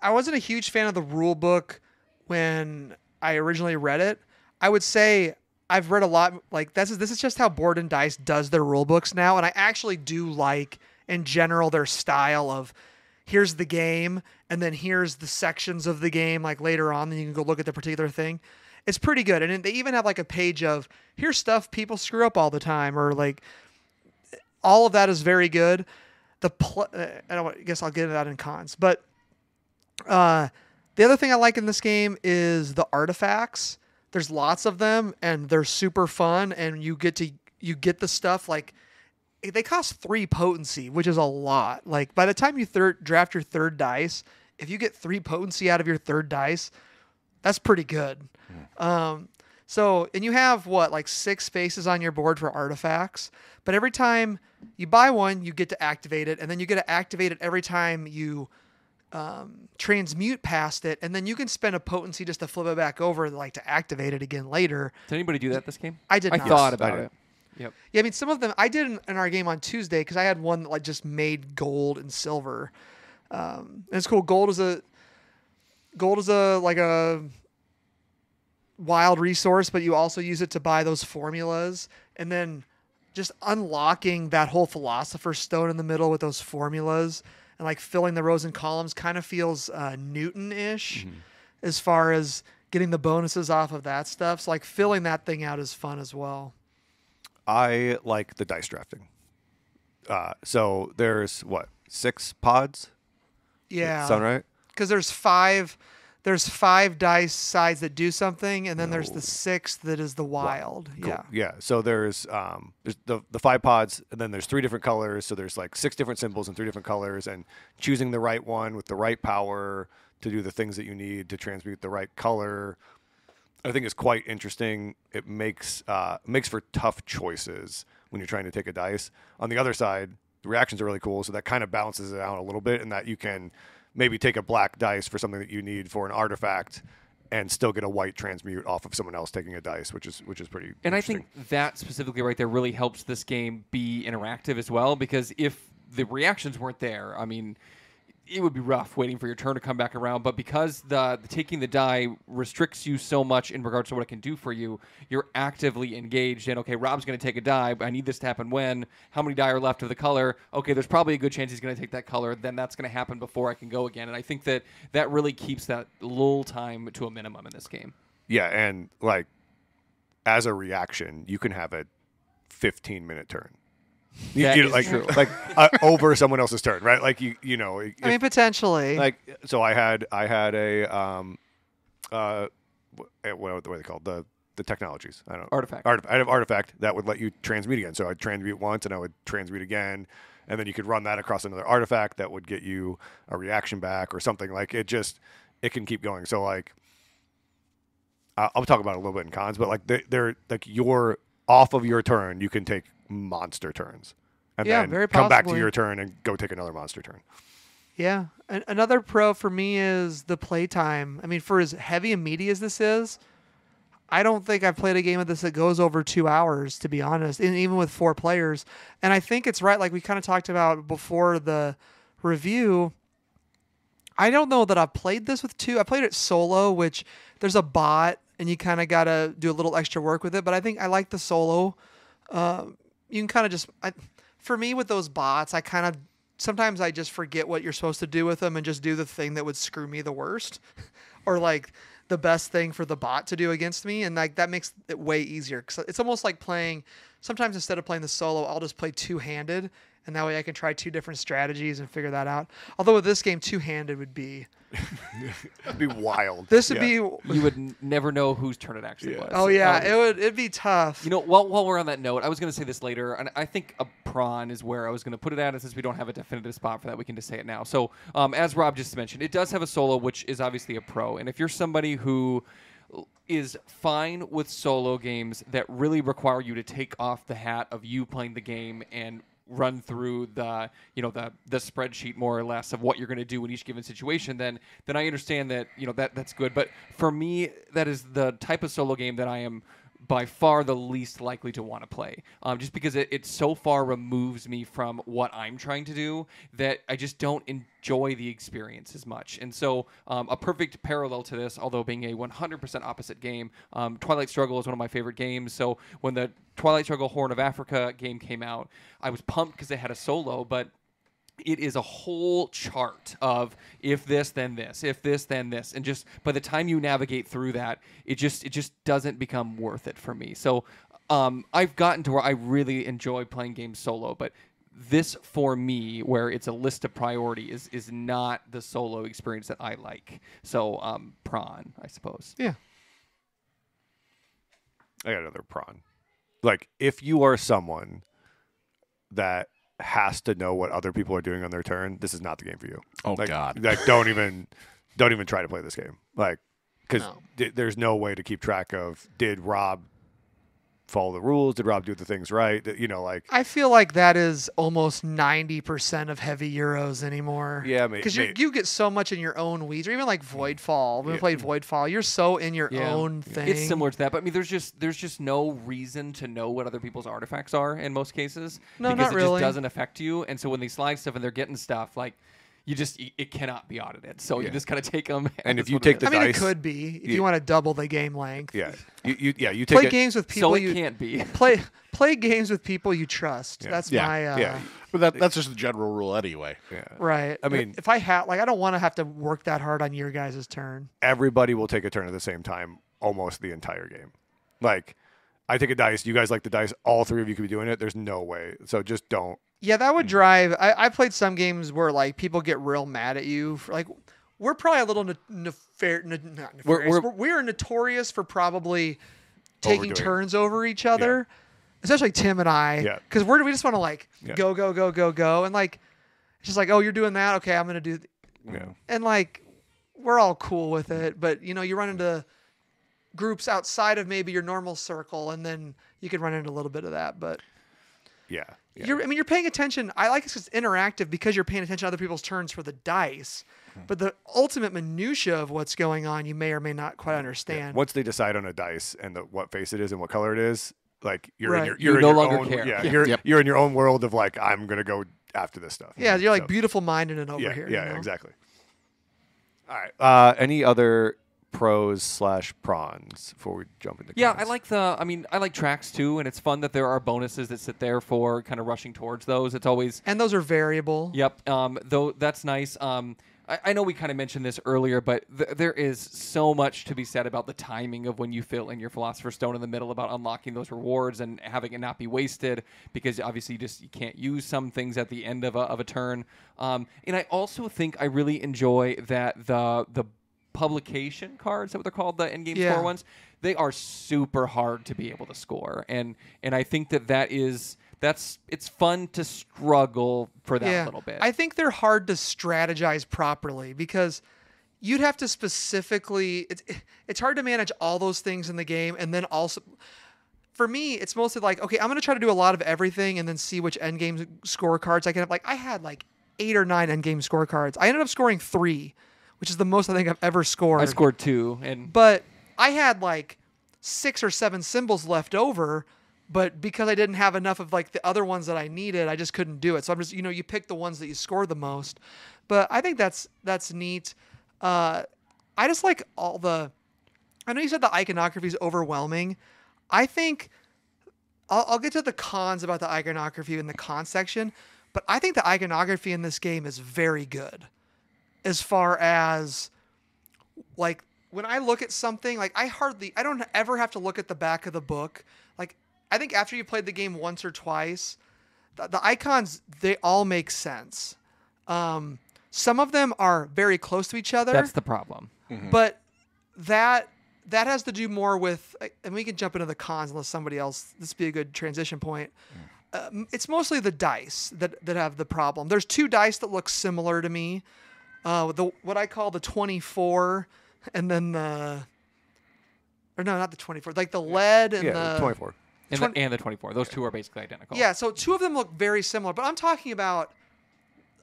I wasn't a huge fan of the rule book when I originally read it. I would say I've read a lot. Like this is this is just how Board and Dice does their rule books now, and I actually do like in general their style of here's the game, and then here's the sections of the game. Like later on, then you can go look at the particular thing. It's pretty good, and they even have like a page of here's stuff people screw up all the time, or like all of that is very good. The pl- uh, I don't. I guess I'll get into that in cons, but uh, the other thing I like in this game is the artifacts. There's lots of them, and they're super fun. And you get to you get the stuff like they cost three potency, which is a lot. Like by the time you third draft your third dice, if you get three potency out of your third dice, that's pretty good. Um, so, and you have what, like six spaces on your board for artifacts. But every time you buy one, you get to activate it, and then you get to activate it every time you um, transmute past it, and then you can spend a potency just to flip it back over, like to activate it again later. Did anybody do that this game? I did I not. thought I thought about it. Yep. Yeah, I mean, some of them I did in, in our game on Tuesday because I had one that like just made gold and silver. Um, and it's cool. Gold is a gold is a like a wild resource, but you also use it to buy those formulas, and then just unlocking that whole philosopher's stone in the middle with those formulas and like filling the rows and columns kind of feels uh, Newton-ish as far as getting the bonuses off of that stuff. So like filling that thing out is fun as well. I like the dice drafting. Uh, so there's what six pods? Yeah. Sound right? because there's five there's five dice sides that do something and then there's the sixth that is the wild Cool. yeah Yeah. So there's um there's the the five pods and then there's three different colors. So there's like six different symbols and three different colors and choosing the right one with the right power to do the things that you need to transmute the right color. I think is quite interesting. It makes uh, makes for tough choices when you're trying to take a dice. On the other side, the reactions are really cool, so that kind of balances it out a little bit, in that you can maybe take a black dice for something that you need for an artifact, and still get a white transmute off of someone else taking a dice, which is which is pretty. And I think that specifically right there really helps this game be interactive as well because if the reactions weren't there, I mean, it would be rough waiting for your turn to come back around. But because the, the taking the die restricts you so much in regards to what it can do for you, you're actively engaged in okay, Rob's going to take a die. But I need this to happen when? How many die are left of the color? Okay, there's probably a good chance he's going to take that color. Then that's going to happen before I can go again. And I think that that really keeps that lull time to a minimum in this game. Yeah, and like as a reaction, you can have a 15 minute turn. You, That you know, like true. like uh, over someone else's turn, right? Like you you know, if- i mean potentially like so I had I had a um uh eh, what what are they called the the technologies I don't know Artifact. Artif- I had an artifact that would let you transmute again. So I'd transmute once and I would transmute again, and then you could run that across another artifact that would get you a reaction back or something. Like it just it can keep going. So like I- I'll talk about it a little bit in cons, but like they- they're like your off of your turn, you can take monster turns, and Yeah, then very come back to your turn and go take another monster turn. Yeah. An- another pro for me is the playtime. I mean, for as heavy and meaty as this is, I don't think I've played a game of this that goes over two hours, to be honest, and even with four players. And I think it's right, like we kind of talked about before the review. I don't know that I've played this with two. I played it solo, which there's a bot and you kind of got to do a little extra work with it. But I think I like the solo. Uh, you can kind of just, I, for me with those bots, I kind of sometimes I just forget what you're supposed to do with them and just do the thing that would screw me the worst, or like the best thing for the bot to do against me, and like that makes it way easier. Cause it's almost like playing. Sometimes instead of playing the solo, I'll just play two handed, and that way I can try two different strategies and figure that out. Although with this game, two handed would be It'd be wild. this would Yeah. be. You would n- never know whose turn it actually Yeah. was. Oh yeah, Um, it would. It'd be tough. You know, while, while we're on that note, I was going to say this later, and I think a prawn is where I was going to put it at. And since we don't have a definitive spot for that, we can just say it now. So, um, as Rob just mentioned, it does have a solo, which is obviously a pro. And if you're somebody who is fine with solo games that really require you to take off the hat of you playing the game and run through the you know the the spreadsheet more or less of what you're going to do in each given situation then then I understand that you know that that's good. But for me that is the type of solo game that I am by far the least likely to want to play. Um, just because it, it so far removes me from what i'm trying to do that i just don't enjoy the experience as much. And so um, a perfect parallel to this although being a 100% opposite game um, twilight struggle is one of my favorite games. So when the twilight struggle horn of africa game came out i was pumped because it had a solo but it is a whole chart of if this then this if this then this and just by the time you navigate through that it just it just doesn't become worth it for me so um, i've gotten to where i really enjoy playing games solo but this for me where it's a list of priority is is not the solo experience that i like so um prawn i suppose yeah. I got another prawn. Like if you are someone that has to know what other people are doing on their turn, this is not the game for you. Oh, like, God. Like don't even don't even try to play this game. Like because No. there's no way to keep track of did Rob follow the rules? Did Rob do the things right? You know, like I feel like that is almost ninety percent of heavy euros anymore. Yeah, because may- you get so much in your own weeds, or even like mm. Voidfall. When we Yeah. played Voidfall, you're so in your Yeah. own thing. It's similar to that, but I mean, there's just there's just no reason to know what other people's artifacts are in most cases No, because not it really. just doesn't affect you. And so when they slide stuff and they're getting stuff, like you just it it cannot be audited. So you just kind of take them. And if you take the I mean, dice- it could be if Yeah. you want to double the game length. yeah, you, you yeah you take Play it, games with people so you can't be. play. Play games with people you trust. Yeah. That's Yeah. my uh, yeah But that, that's just the general rule anyway. yeah. right. I mean- if I have like, I don't want to have to work that hard on your guys' turn. everybody will take a turn at the same time almost the entire game. Like, I take a dice. You guys like the dice. All three of you could be doing it. There's no way. So just don't. Yeah, that Hmm. would drive. I, I played some games where like people get real mad at you. For, like we're probably a little ne- nefer- ne- not We're- nefarious. we're- We're, we're notorious for probably taking it. turns over each other, especially Tim and I. Yeah. Because we're we just want to like Yeah. go go go go go and like it's just like oh you're doing that okay I'm gonna do th-. Know. and like we're all cool with it but you know you run into groups outside of maybe your normal circle and then you could run into a little bit of that but Yeah. yeah. you're, I mean, you're paying attention. I like it 'cause it's interactive because you're paying attention to other people's turns for the dice. Hmm. But the ultimate minutia of what's going on, you may or may not quite understand. Once they decide on a dice and the, what face it is and what color it is, like you're in your You you're in no your longer own, care. Yeah, Yeah. you're Yep. you're in your own world of like I'm gonna go after this stuff. yeah, you're like So, beautiful minded and over yeah, here. yeah, you know? exactly. All right. Uh, any other pros slash prawns before we jump into? Yeah, I like the. I mean, I like tracks too, and it's fun that there are bonuses that sit there for kind of rushing towards those. It's always And those are variable. Yep. Um, though that's nice. Um, I, I know we kind of mentioned this earlier, but th- there is so much to be said about the timing of when you fill in your Philosopher's Stone in the middle about unlocking those rewards and having it not be wasted because obviously you just you can't use some things at the end of a, of a turn. Um, and I also think I really enjoy that the the publication cards, is that what they're called, the end game Yeah. score ones, they are super hard to be able to score, and and I think that that is that's it's fun to struggle for that yeah. little bit. I think they're hard to strategize properly because you'd have to specifically. It's it's hard to manage all those things in the game, and then also. for me, it's mostly like, okay, I'm gonna try to do a lot of everything and then see which end game scorecards I can have. Like I had like eight or nine end game scorecards. I ended up scoring three, which is the most I think I've ever scored. I scored two, and but I had like six or seven symbols left over. But because I didn't have enough of like the other ones that I needed, I just couldn't do it. So I'm just, you know, you pick the ones that you score the most. But I think that's that's neat. Uh, I just like all the. I know you said the iconography is overwhelming. I think I'll, I'll get to the cons about the iconography in the con section, but I think the iconography in this game is very good. As far as like when I look at something, like I hardly, I don't ever have to look at the back of the book. Like I think after you played the game once or twice, the, the icons they all make sense. Um, some of them are very close to each other that's the problem. but that that has to do more with and we can jump into the cons unless somebody else this would be a good transition point um, it's mostly the dice that that have the problem there's two dice that look similar to me uh, the what i call the 24 and then the or no not the 24 like the lead and yeah, the 24. And, Twen- the, and the 24. Those two are basically identical. yeah, so two of them look very similar, but I'm talking about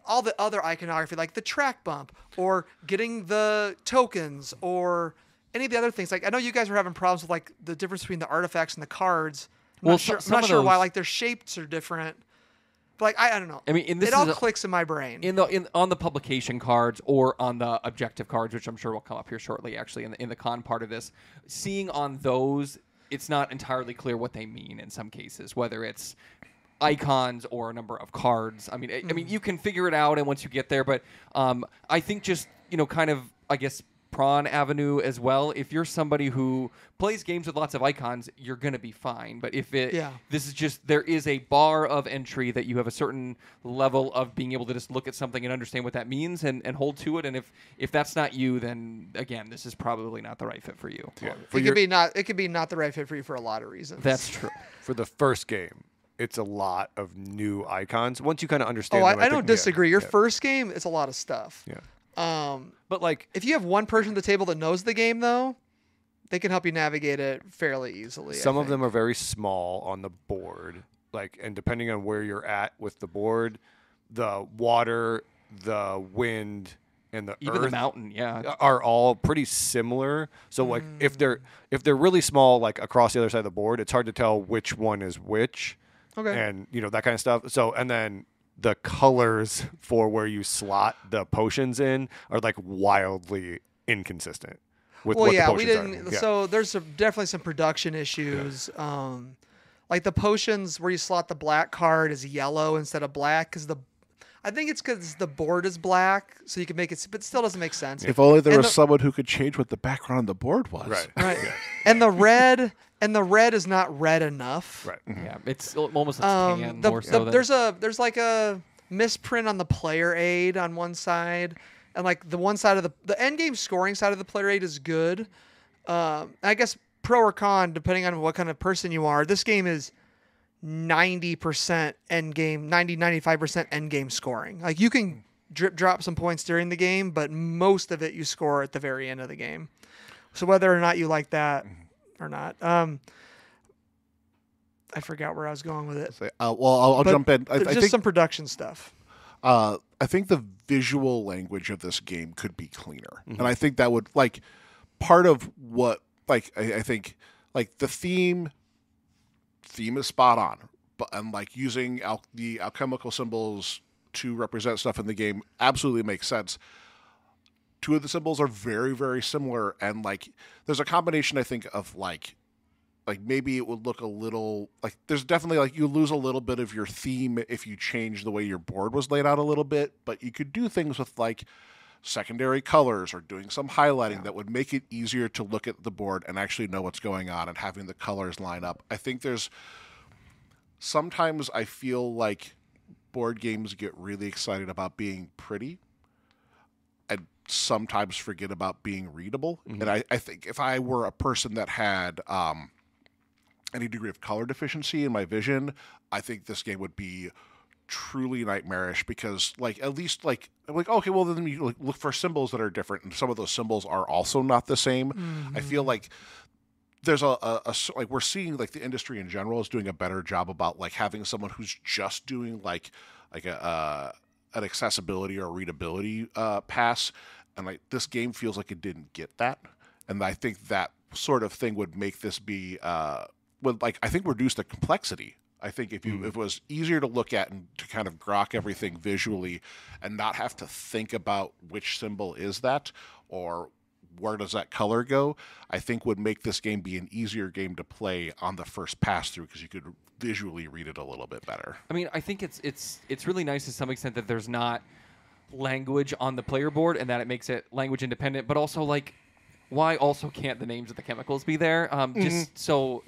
all the other iconography, like the track bump, or getting the tokens, or any of the other things. Like I know you guys were having problems with like the difference between the artifacts and the cards. I'm Well, not sure, so- I'm not some of sure why. Like their shapes are different. Like I, I don't know. I mean, it all a- clicks in my brain. in the in on the publication cards or on the objective cards, which I'm sure will come up here shortly. Actually, in the in the con part of this, seeing on those, it's not entirely clear what they mean in some cases, whether it's icons or a number of cards. I mean, I, I mean, you can figure it out, and once you get there, but um, I think just you know, kind of, I guess. Prawn Avenue as well. If you're somebody who plays games with lots of icons, you're gonna be fine. But if it Yeah. this is just there is a bar of entry that you have a certain level of being able to just look at something and understand what that means and, and hold to it and if if that's not you then again this is probably not the right fit for you Yeah. it could be not. It could be not the right fit for you for a lot of reasons. that's true for the first game, it's a lot of new icons. Once you kind of understand Oh, them, I, I don't think- yeah, disagree. Your yeah, first game, it's a lot of stuff. Yeah. Um, But like, if you have one person at the table that knows the game, though, they can help you navigate it fairly easily. Some of them are very small on the board. Like, and depending on where you're at with the board, the water, the wind, and the even earth the mountain yeah are all pretty similar. So like if they're if they're really small like across the other side of the board, it's hard to tell which one is which. Okay. And you know that kind of stuff. So and then the colors for where you slot the potions in are like wildly inconsistent with well, what yeah, the we didn't. are. Yeah. So there's some, definitely some production issues. Um, like the potions where you slot the black card is yellow instead of black because the. I think it's because the board is black, so you can make it, but it still doesn't make sense. If only there And was the- someone who could change what the background on the board was. right. Right. and the red and the red is not red enough. Right. yeah it's al- almost looks tan Um, the, more the- so than, there's a there's like a misprint on the player aid on one side, and like the one side of the the end game scoring side of the player aid is good. Um, I guess pro or con depending on what kind of person you are. This game is 90% end game, 90 95% end game scoring. Like you can drip drop some points during the game, but most of it you score at the very end of the game. So whether or not you like that or not. Um I forgot where I was going with it. Say, uh, well, I'll, I'll jump in. I, I just think some production stuff. uh, I think the visual language of this game could be cleaner, and I think that would like part of what like I, I think like the theme theme is spot on, but and like using al- the alchemical symbols to represent stuff in the game absolutely makes sense. Two of the symbols are very very similar, and like there's a combination I think of like like maybe it would look a little like there's definitely like you lose a little bit of your theme if you change the way your board was laid out a little bit but you could do things with like secondary colors or doing some highlighting that would make it easier to look at the board and actually know what's going on and having the colors line up. I think there's sometimes i feel like board games get really excited about being pretty and sometimes forget about being readable. And I, I think if i were a person that had um, any degree of color deficiency in my vision, I think this game would be truly nightmarish because like at least like I'm like okay well then you like, look for symbols that are different and some of those symbols are also not the same. I feel like there's a a like we're seeing like the industry in general is doing a better job about like having someone who's just doing like like a uh, an accessibility or readability uh, pass, and like this game feels like it didn't get that, and I think that sort of thing would make this be uh, would like I think reduce the complexity. I think if you if it was easier to look at and to kind of grok everything visually, and not have to think about which symbol is that or where does that color go, I think would make this game be an easier game to play on the first pass through because you could visually read it a little bit better. I mean, I think it's it's it's really nice to some extent that there's not language on the player board and that it makes it language independent, but also like why also can't the names of the chemicals be there? Um, Just so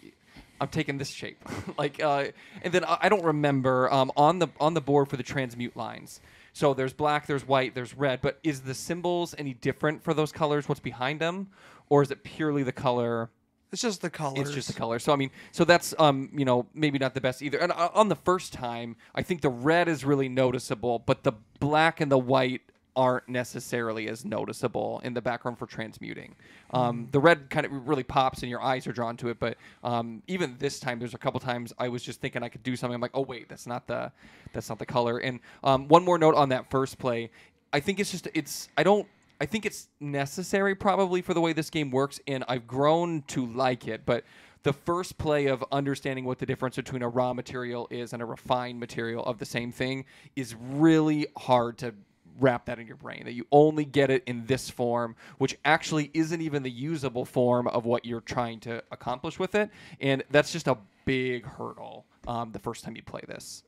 I'm taking this shape, like, uh, and then I I don't remember um, on the on the board for the transmute lines. So there's black, there's white, there's red, but is the symbols any different for those colors? What's behind them, or is it purely the color? It's just the color. It's just the color. So I mean, so that's um, you know, maybe not the best either. And uh, on the first time, I think the red is really noticeable, but the black and the white aren't necessarily as noticeable in the background for transmuting. Um, the red kind of really pops and your eyes are drawn to it, but um, even this time, there's a couple times I was just thinking I could do something. I'm like, oh wait, that's not the that's not the color. And um, one more note on that first play, I think it's just it's I don't I think it's necessary probably for the way this game works, and I've grown to like it. But the first play of understanding what the difference between a raw material is and a refined material of the same thing is really hard to wrap that in your brain that you only get it in this form which actually isn't even the usable form of what you're trying to accomplish with it and that's just a big hurdle um, the first time you play this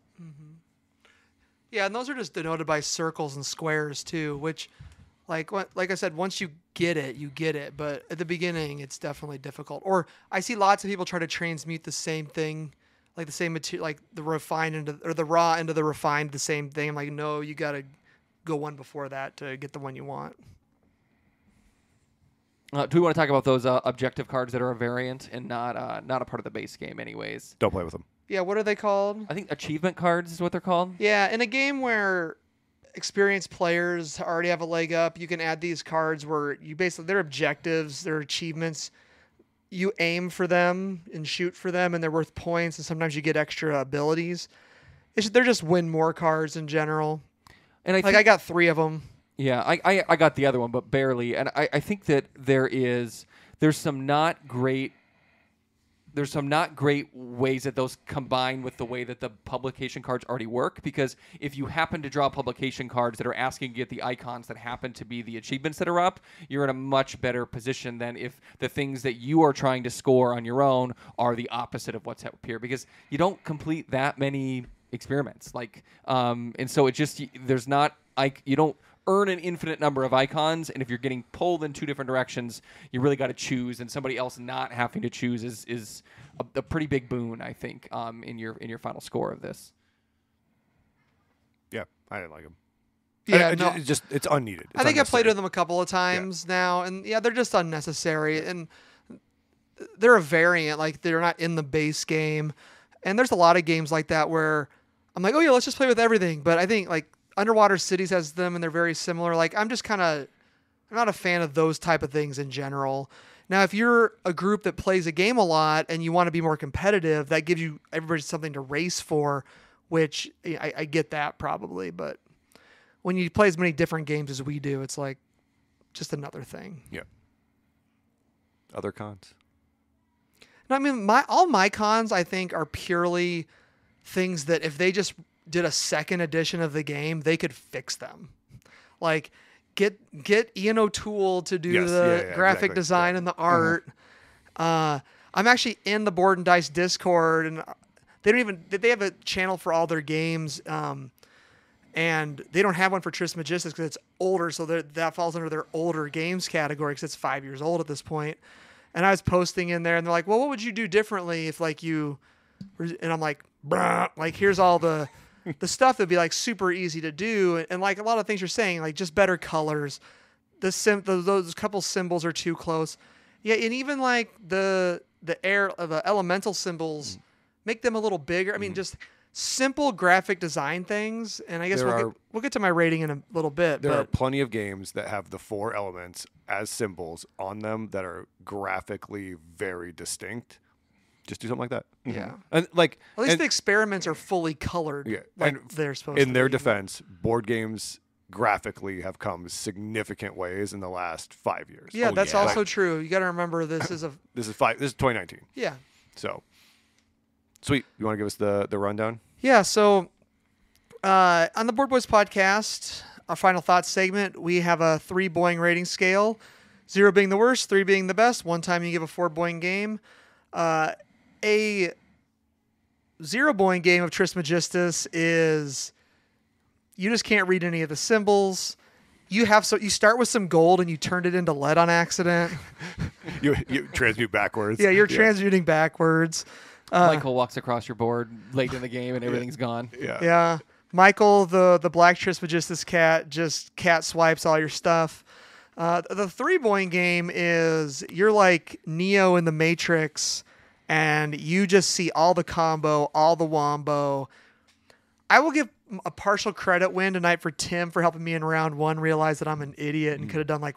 Yeah, and those are just denoted by circles and squares too, which, like, like I said, once you get it, you get it. But at the beginning, it's definitely difficult. Or I see lots of people try to transmute the same thing, like the same material, like the refined into or the raw into the refined, the same thing. I'm like, no, you got to go one before that to get the one you want. uh, do we want to talk about those uh, objective cards that are a variant and not uh, not a part of the base game anyways Don't play with them. Yeah, what are they called? i think achievement cards is what they're called Yeah, in a game where experienced players already have a leg up, you can add these cards where you basically they're objectives, they're achievements. You aim for them and shoot for them, and they're worth points. And sometimes you get extra abilities. It's, they're just win more cards in general. And i Like think, I got three of them. Yeah, I, I I got the other one, but barely. And I, I think that there is there's some not great there's some not great ways that those combine with the way that the publication cards already work because if you happen to draw publication cards that are asking you to get the icons that happen to be the achievements that are up you're in a much better position than if the things that you are trying to score on your own are the opposite of what's up here because you don't complete that many experiments like um, and so it just there's not like you don't earn an infinite number of icons and if you're getting pulled in two different directions you really got to choose and somebody else not having to choose is is a, a pretty big boon i think um, in your in your final score of this Yeah, I didn't like them. Yeah, it, no. it's just it's unneeded. I think I played with them a couple of times now, and yeah, they're just unnecessary. And they're a variant, like they're not in the base game. And there's a lot of games like that where I'm like, oh yeah, let's just play with everything. But I think like Underwater Cities has them, and they're very similar. Like I'm just kind of, I'm not a fan of those type of things in general. Now, if you're a group that plays a game a lot and you want to be more competitive, that gives you everybody something to race for, which eh, I, I get that probably, but when you play as many different games as we do, it's like just another thing. Yeah. Other cons. No, I mean, my all my cons I think are purely things that if they just did a second edition of the game, they could fix them. Like get get Ian O'Toole to do Yes, the yeah, yeah, graphic exactly, design yeah. and the art. Uh, I'm actually in the Board and Dice Discord, and they don't even they have a channel for all their games. Um, and they don't have one for Trismegistus because it's older, so that falls under their older games category because it's five years old at this point. And I was posting in there, and they're like, "Well, what would you do differently if like you?" were-" And I'm like, "Bruh, like here's all the the stuff that'd be like super easy to do, and, and like a lot of things you're saying, like just better colors. The sim those, those couple symbols are too close. Yeah, and even like the the air of the elemental symbols, mm. make them a little bigger. I mean, mm. just simple graphic design things, and I guess There we'll are- get, we'll get to my rating in a little bit. There are plenty of games that have the four elements as symbols on them that are graphically very distinct. Just do something like that. Yeah. And like at least and the experiments are fully colored, Yeah, like and they're supposed in their be. defense, board games graphically have come significant ways in the last 5 years. Yeah, Oh, that's yeah. also true. You got to remember this is a This is 5 this is 2019. yeah. So Sweet. You want to give us the the rundown? Yeah, so uh, on the Board Boys podcast, our final thoughts segment, we have a three Boeing rating scale, zero being the worst, three being the best. One time you give a four Boeing game. Uh, a zero Boeing game of Trismegistus is you just can't read any of the symbols. You have so you start with some gold and you turned it into lead on accident. You you transmute backwards. Yeah, you're transmuting backwards. Michael walks across your board late in the game and everything's gone. Yeah. Yeah. Michael, the the black Trismegistus cat, just cat swipes all your stuff. Uh, the three Boeing game is you're like Neo in the Matrix, and you just see all the combo, all the wombo. I will give a partial credit win tonight for Tim for helping me in round one realize that I'm an idiot and mm. could have done like,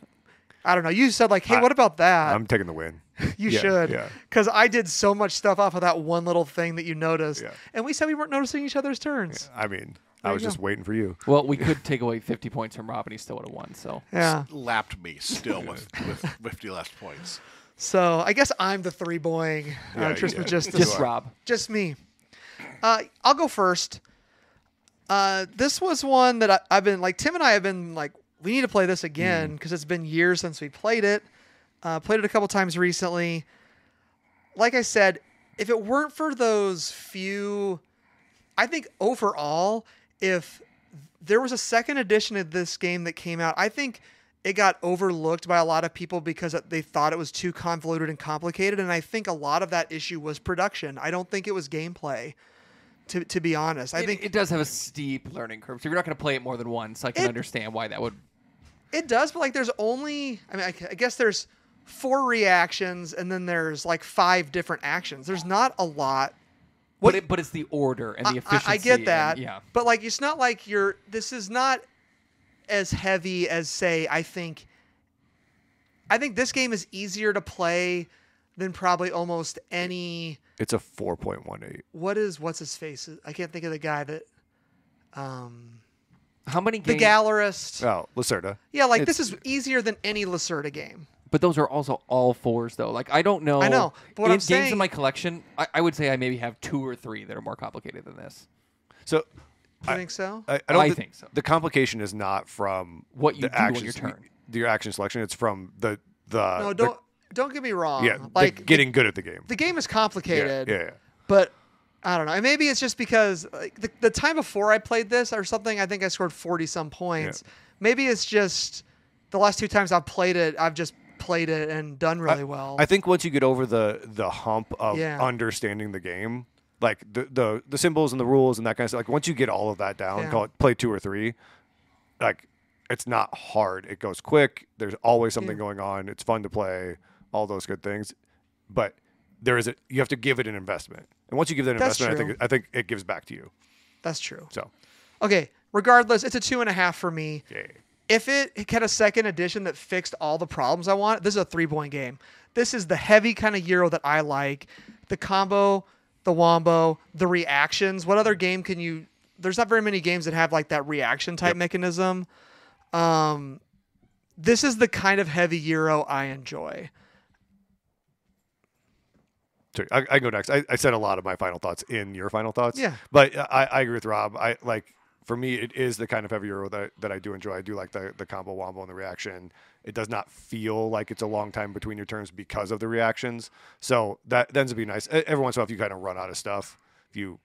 I don't know. You said like, hey, I- what about that? I'm taking the win. You Yeah, should. yeah. Because I did so much stuff off of that one little thing that you noticed. Yeah. And we said we weren't noticing each other's turns. I mean, There I was just go. waiting for you. Well, we could take away 50 points from Rob and he still would have won. So Yeah. Lapped me still with, with 50 less points. So I guess I'm the three Boeing uh, Yeah, Trismegistus. yeah. just. Rob. Just me. Uh, I'll go first. Uh, this was one that I, I've been like Tim and I have been like we need to play this again because it's been years since we played it. Uh, played it a couple times recently. Like I said, if it weren't for those few, I think overall, if there was a second edition of this game that came out, I think it got overlooked by a lot of people because they thought it was too convoluted and complicated. And I think a lot of that issue was production. I don't think it was gameplay. To, to be honest, I It, think it does have a steep learning curve. So you're not going to play it more than once. I can It- understand why that would. It does, but like there's only, I mean, I, I guess there's four reactions and then there's like five different actions. There's not a lot. But it, but it's the order and the efficiency. I, I get and- that. yeah. But like, it's not like you're, this is not as heavy as, say, I think, I think this game is easier to play than probably almost any. It's a 4.18. What is, what's his face? I can't think of the guy that, um, How many the? Gallerist. Oh, Lacerda. Yeah, like this is easier than any Lacerda game. But those are also all fours, though. Like I don't know. I know, but what in I'm games saying- in my collection, I, I would say I maybe have two or three that are more complicated than this. So You I- think so? I, I don't I thi- think so. The complication is not from What you the do on actions, your turn. your action selection. It's from the the no, the- don't don't get me wrong. yeah, the like the- getting good at the game. the game is yeah, complicated. yeah, yeah. But I don't know. And maybe it's just because like, the, the time before I played this or something, I think I scored 40 some points. Maybe it's just the last two times I've played it, I've just played it and done really well. I think once you get over the the hump of Yeah. understanding the game, like the, the the symbols and the rules and that kind of stuff, like once you get all of that down, Yeah. call it play two or three, like it's not hard. It goes quick. There's always something Yeah. going on. It's fun to play. All those good things, but there is a you have to give it an investment. And once you give that That's investment, I think I think it gives back to you. That's true. So Okay. Regardless, it's a two and a half for me. yeah. If it had a second edition that fixed all the problems I want, this is a three point game. This is the heavy kind of Euro that I like. The combo, the wombo, the reactions. What other game can you? There's not very many games that have like that reaction type Yep. mechanism. Um, this is the kind of heavy Euro I enjoy. Sorry, I, I go next. I, I said a lot of my final thoughts in your final thoughts. Yeah. But I, I agree with Rob. I like for me it is the kind of heavy euro that, that I do enjoy. I do like the, the combo wombo and the reaction. It does not feel like it's a long time between your turns because of the reactions. So that, that ends up being nice. Every once in a while if you kind of run out of stuff, if you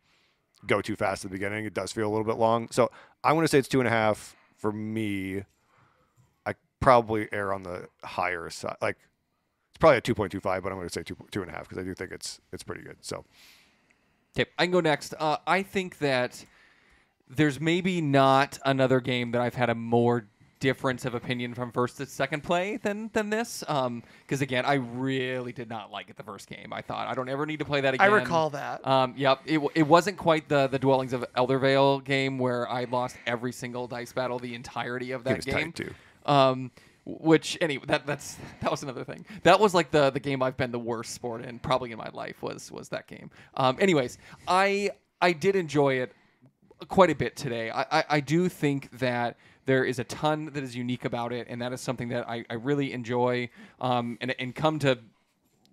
go too fast at the beginning, it does feel a little bit long. So I'm gonna say it's two and a half for me. I probably err on the higher side. Like it's probably a 2.25, but I'm going to say two two and a half because I do think it's it's pretty good. So Okay, I can go next. Uh, I think that there's maybe not another game that I've had a more difference of opinion from first to second play than than this. Because again, I really did not like it the first game. I thought I don't ever need to play that again. I recall that. Um, yep, it, it wasn't quite the the Dwellings of Eldervale game where I lost every single dice battle the entirety of that was game. tight, too. Um, which anyway, that that's that was another thing. That was like the the game I've been the worst sport in probably in my life was was that game. Um, anyways, I I did enjoy it quite a bit today. I, I, I do think that there is a ton that is unique about it, and that is something that I, I really enjoy um, and, and come to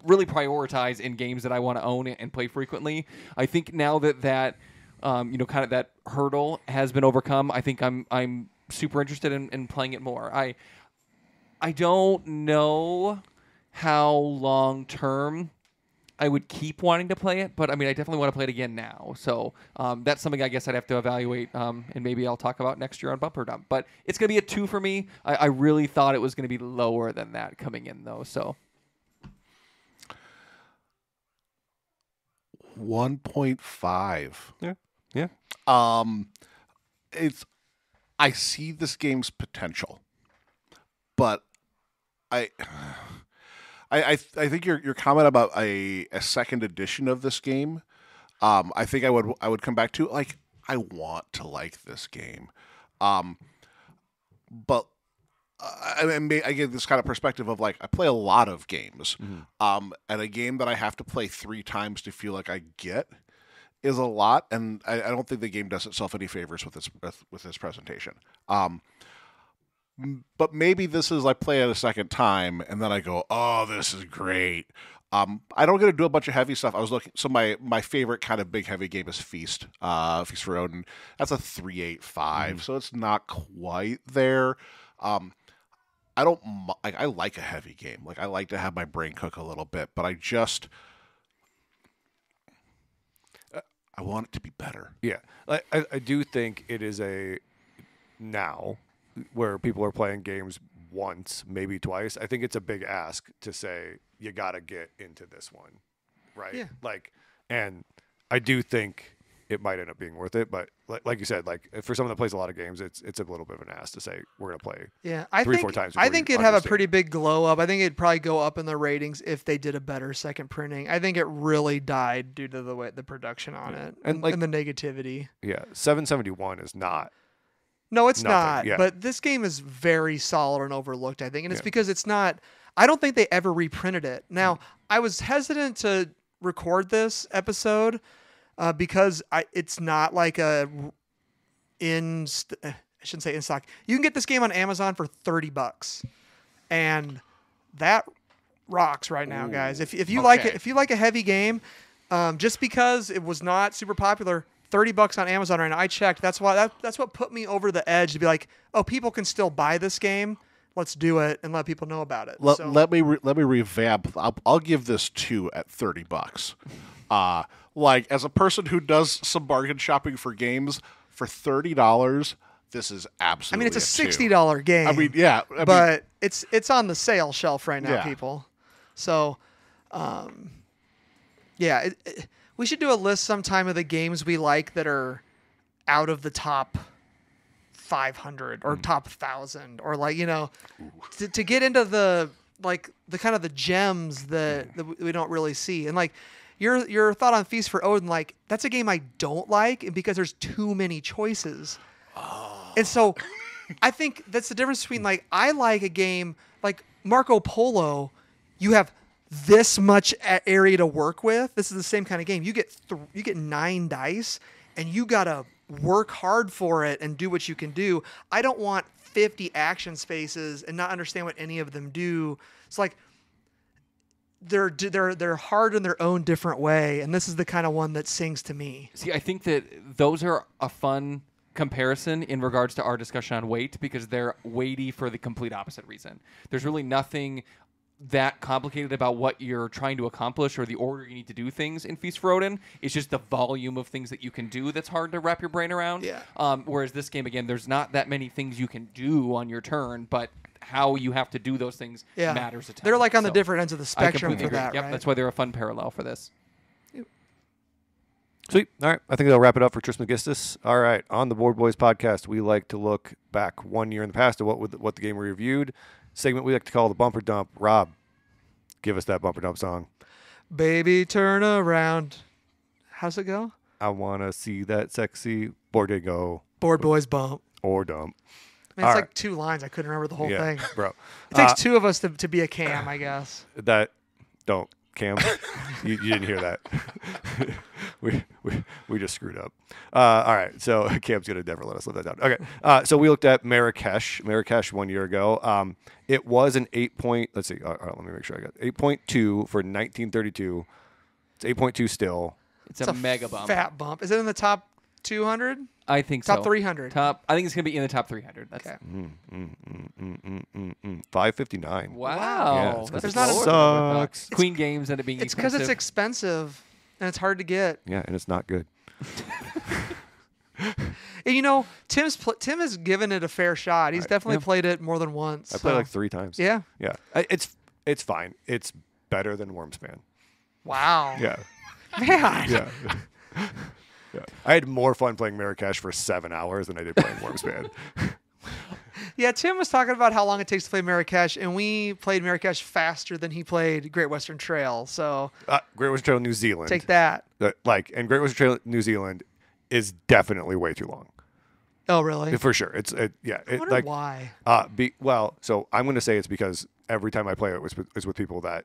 really prioritize in games that I want to own and play frequently. I think now that that um, you know kind of that hurdle has been overcome, I think I'm I'm super interested in, in playing it more. I I don't know how long term I would keep wanting to play it, but I mean, I definitely want to play it again now. So um, that's something I guess I'd have to evaluate, um, and maybe I'll talk about next year on Bumper Dump. But it's going to be a two for me. I, I really thought it was going to be lower than that coming in, though. So 1.5. Yeah. Yeah. Um, it's I see this game's potential, but I. I, I, I think your your comment about a, a second edition of this game, um, I think I would I would come back to like I want to like this game, um, but uh, I, mean, I get this kind of perspective of like I play a lot of games, um, and a game that I have to play three times to feel like I get is a lot, and I, I don't think the game does itself any favors with its with, with its presentation. Um, but maybe this is I play it a second time, and then I go, "Oh, this is great." Um, I don't get to do a bunch of heavy stuff. I was looking. So my my favorite kind of big heavy game is Feast. Uh, Feast for Odin. That's a three eight five, so it's not quite there. Um, I don't like. I like a heavy game. Like I like to have my brain cook a little bit, but I just I want it to be better. Yeah, I, I do think it is a now where people are playing games once, maybe twice. I think it's a big ask to say you got to get into this one, right? Yeah. Like, and I do think it might end up being worth it, but like, like you said, like for someone that plays a lot of games, it's it's a little bit of an ask to say we're gonna play. Yeah, I three, think four times I think it'd have a pretty big glow up. I think it'd probably go up in the ratings if they did a better second printing. I think it really died due to the way the production on it And, and, like- and the negativity. Yeah, seven seventy one is not. No, it's Nothing, not. yeah. But this game is very solid and overlooked, I think. And it's Yeah. because it's not I don't think they ever reprinted it. Now, I was hesitant to record this episode uh, because I it's not like a in st- eh, I shouldn't say in stock. You can get this game on Amazon for 30 bucks. And that rocks right now, guys. If if you like it, if you like a heavy game, um, just because it was not super popular, thirty bucks on Amazon right now. I checked. That's why that, that's what put me over the edge to be like, oh, people can still buy this game. Let's do it and let people know about it. Let, so, let me re- let me revamp. I'll, I'll give this two at thirty bucks. Uh like as a person who does some bargain shopping for games for thirty dollars, this is absolutely I mean, it's a sixty dollar game. I mean, yeah, I mean, but it's it's on the sale shelf right now, Yeah. people. So, um, yeah, it, it- we should do a list sometime of the games we like that are out of the top 500 or mm. top 1000 or like you know to, to get into the like the kind of the gems that, that we- don't really see. And like your your thought on feast for odin like that's a game i don't like because there's too many choices. Oh. And so I think that's the difference between like I like a game like Marco Polo, you have this much area to work with. This is the same kind of game. You get th- you get 9 dice and you got to work hard for it and do what you can do. I don't want 50 action spaces and not understand what any of them do. It's like they're they're they're hard in their own different way and this is the kind of one that sings to me. See, I think that those are a fun comparison in regards to our discussion on weight because they're weighty for the complete opposite reason. There's really nothing that complicated about what you're trying to accomplish or the order you need to do things in Feast for Odin. It's just the volume of things that you can do that's hard to wrap your brain around. Yeah. Um, whereas this game, again, there's not that many things you can do on your turn, but how you have to do those things Yeah. matters a ton. They're like on the different ends of the spectrum for agree. that, Yep, right? that's why they're a fun parallel for this. Sweet. All right. I think that'll wrap it up for Trismegistus. All right. On the Board Boys podcast, we like to look back one year in the past to what what the game we reviewed. Segment we like to call the bumper dump. Rob, give us that bumper dump song. Baby, turn around. How's it go? I want to see that sexy board game go Board boys bump. or dump. I mean, All it's right. like two lines. I couldn't remember the whole yeah, thing. bro. It takes Uh, two of us to, to be a cam, I guess. that don't Cam. you, you didn't hear that. we, we we just screwed up. Uh, all right, so Cam's gonna never let us live that down. Okay, uh, so we looked at Marrakesh, Marrakesh one year ago. Um, it was an eight point. Let's see. All right, let me make sure I got eight point two for 1932. It's eight point two still. It's, It's a, mega bump. Fat bump. Is it in the top 200? I think so. Top 300. Top. I think it's gonna be in the top 300. That's Okay. Mm, mm, mm, Five fifty nine. wow. Yeah, it's 'cause That's it lower than we thought. sucks. Queen games end up being It's because it's expensive. expensive and it's hard to get. Yeah, and it's not good. And you know, Tim's pl- Tim has given it a fair shot. He's definitely yeah. played it more than once. I played like three times. Yeah. yeah. I- It's it's fine. It's better than Wyrmspan. Wow. Yeah. Man. Yeah. yeah. I had more fun playing Marrakesh for seven hours than I did playing Wyrmspan. Yeah, Tim was talking about how long it takes to play Marrakesh, and we played Marrakesh faster than he played Great Western Trail. So uh, Great Western Trail New Zealand. take that. Uh, like, and Great Western Trail New Zealand is definitely way too long. Oh, really? For sure. It's it, yeah. I wonder like why. uh be well, so I'm going to say it's because every time I play it was with, is with people that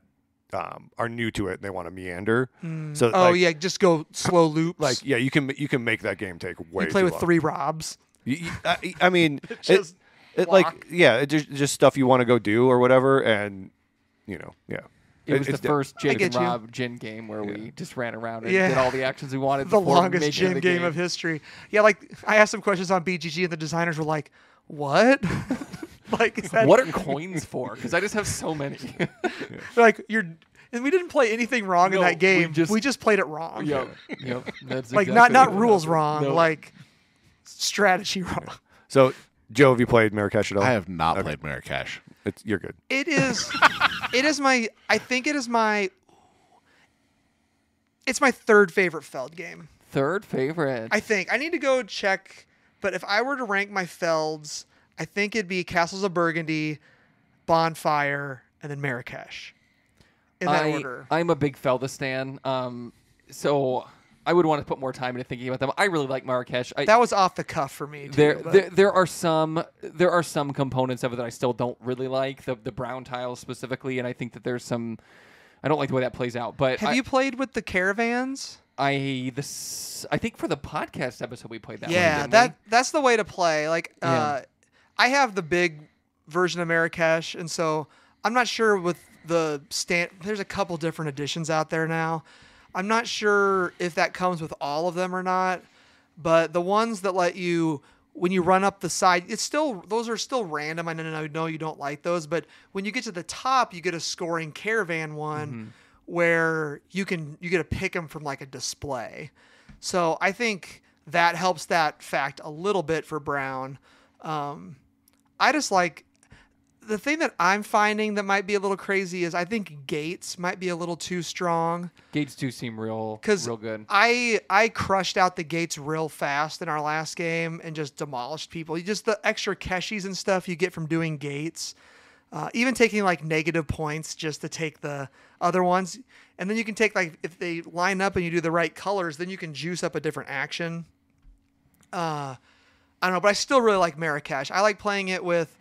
um, are new to it and they want to meander. So Oh, like, yeah, just go slow loops. like yeah, you can you can make that game take way you play too with long. three Robs. You- you- I, I mean, it, Just it like yeah, it just just stuff you want to go do or whatever, and you know, yeah. It was it's the first Jake get and you. Rob Gin game where we just ran around and Yeah. did all the actions we wanted. The longest gin the game, of history. Yeah, like I asked some questions on BGG, and the designers were like, "What? like, is that What are coins for? Because I just have so many. like you're?" And we didn't play anything wrong in No, that we game. just- we just played it wrong. yep, yep. That's like exactly not not rules was. wrong, No. like strategy wrong. So, Joe, have you played Marrakesh at all? I have not played Marrakesh. It's, you're good. It is. it is my. I think it is my. It's my third favorite Feld game. third favorite. I think I need to go check. But if I were to rank my Felds, I think it'd be Castles of Burgundy, Bonfire, and then Marrakesh. In that I, order. I'm a big Felda stan. Um, so I would want to put more time into thinking about them. I really like Marrakesh. I, that was off the cuff for me. Too, there, there, there are some there are some components of it that I still don't really like the the brown tiles specifically, and I think that there's some. I don't like the way that plays out, but Have I, you played with the caravans? I this I think for the podcast episode we played that. yeah, didn't that we? that's the way to play. Like, uh, I have the big version of Marrakesh, and so I'm not sure with the stand. There's a couple different editions out there now. I'm not sure if that comes with all of them or not, but the ones that let you when you run up the side, it's still those are still random. I know I know you don't like those, but when you get to the top, you get a scoring caravan one where you can you get to pick them from like a display. So I think that helps that fact a little bit for Brown. Um, I just like the thing that I'm finding that might be a little crazy is I think Gates might be a little too strong Gates do seem real because real good. I I crushed out the Gates real fast in our last game and just demolished people. You just the extra keshies and stuff you get from doing Gates. Uh, even taking like negative points just to take the other ones, and then you can take like if they line up and you do the right colors, then you can juice up a different action. Uh, I don't know, but I still really like Marrakesh. I like playing it with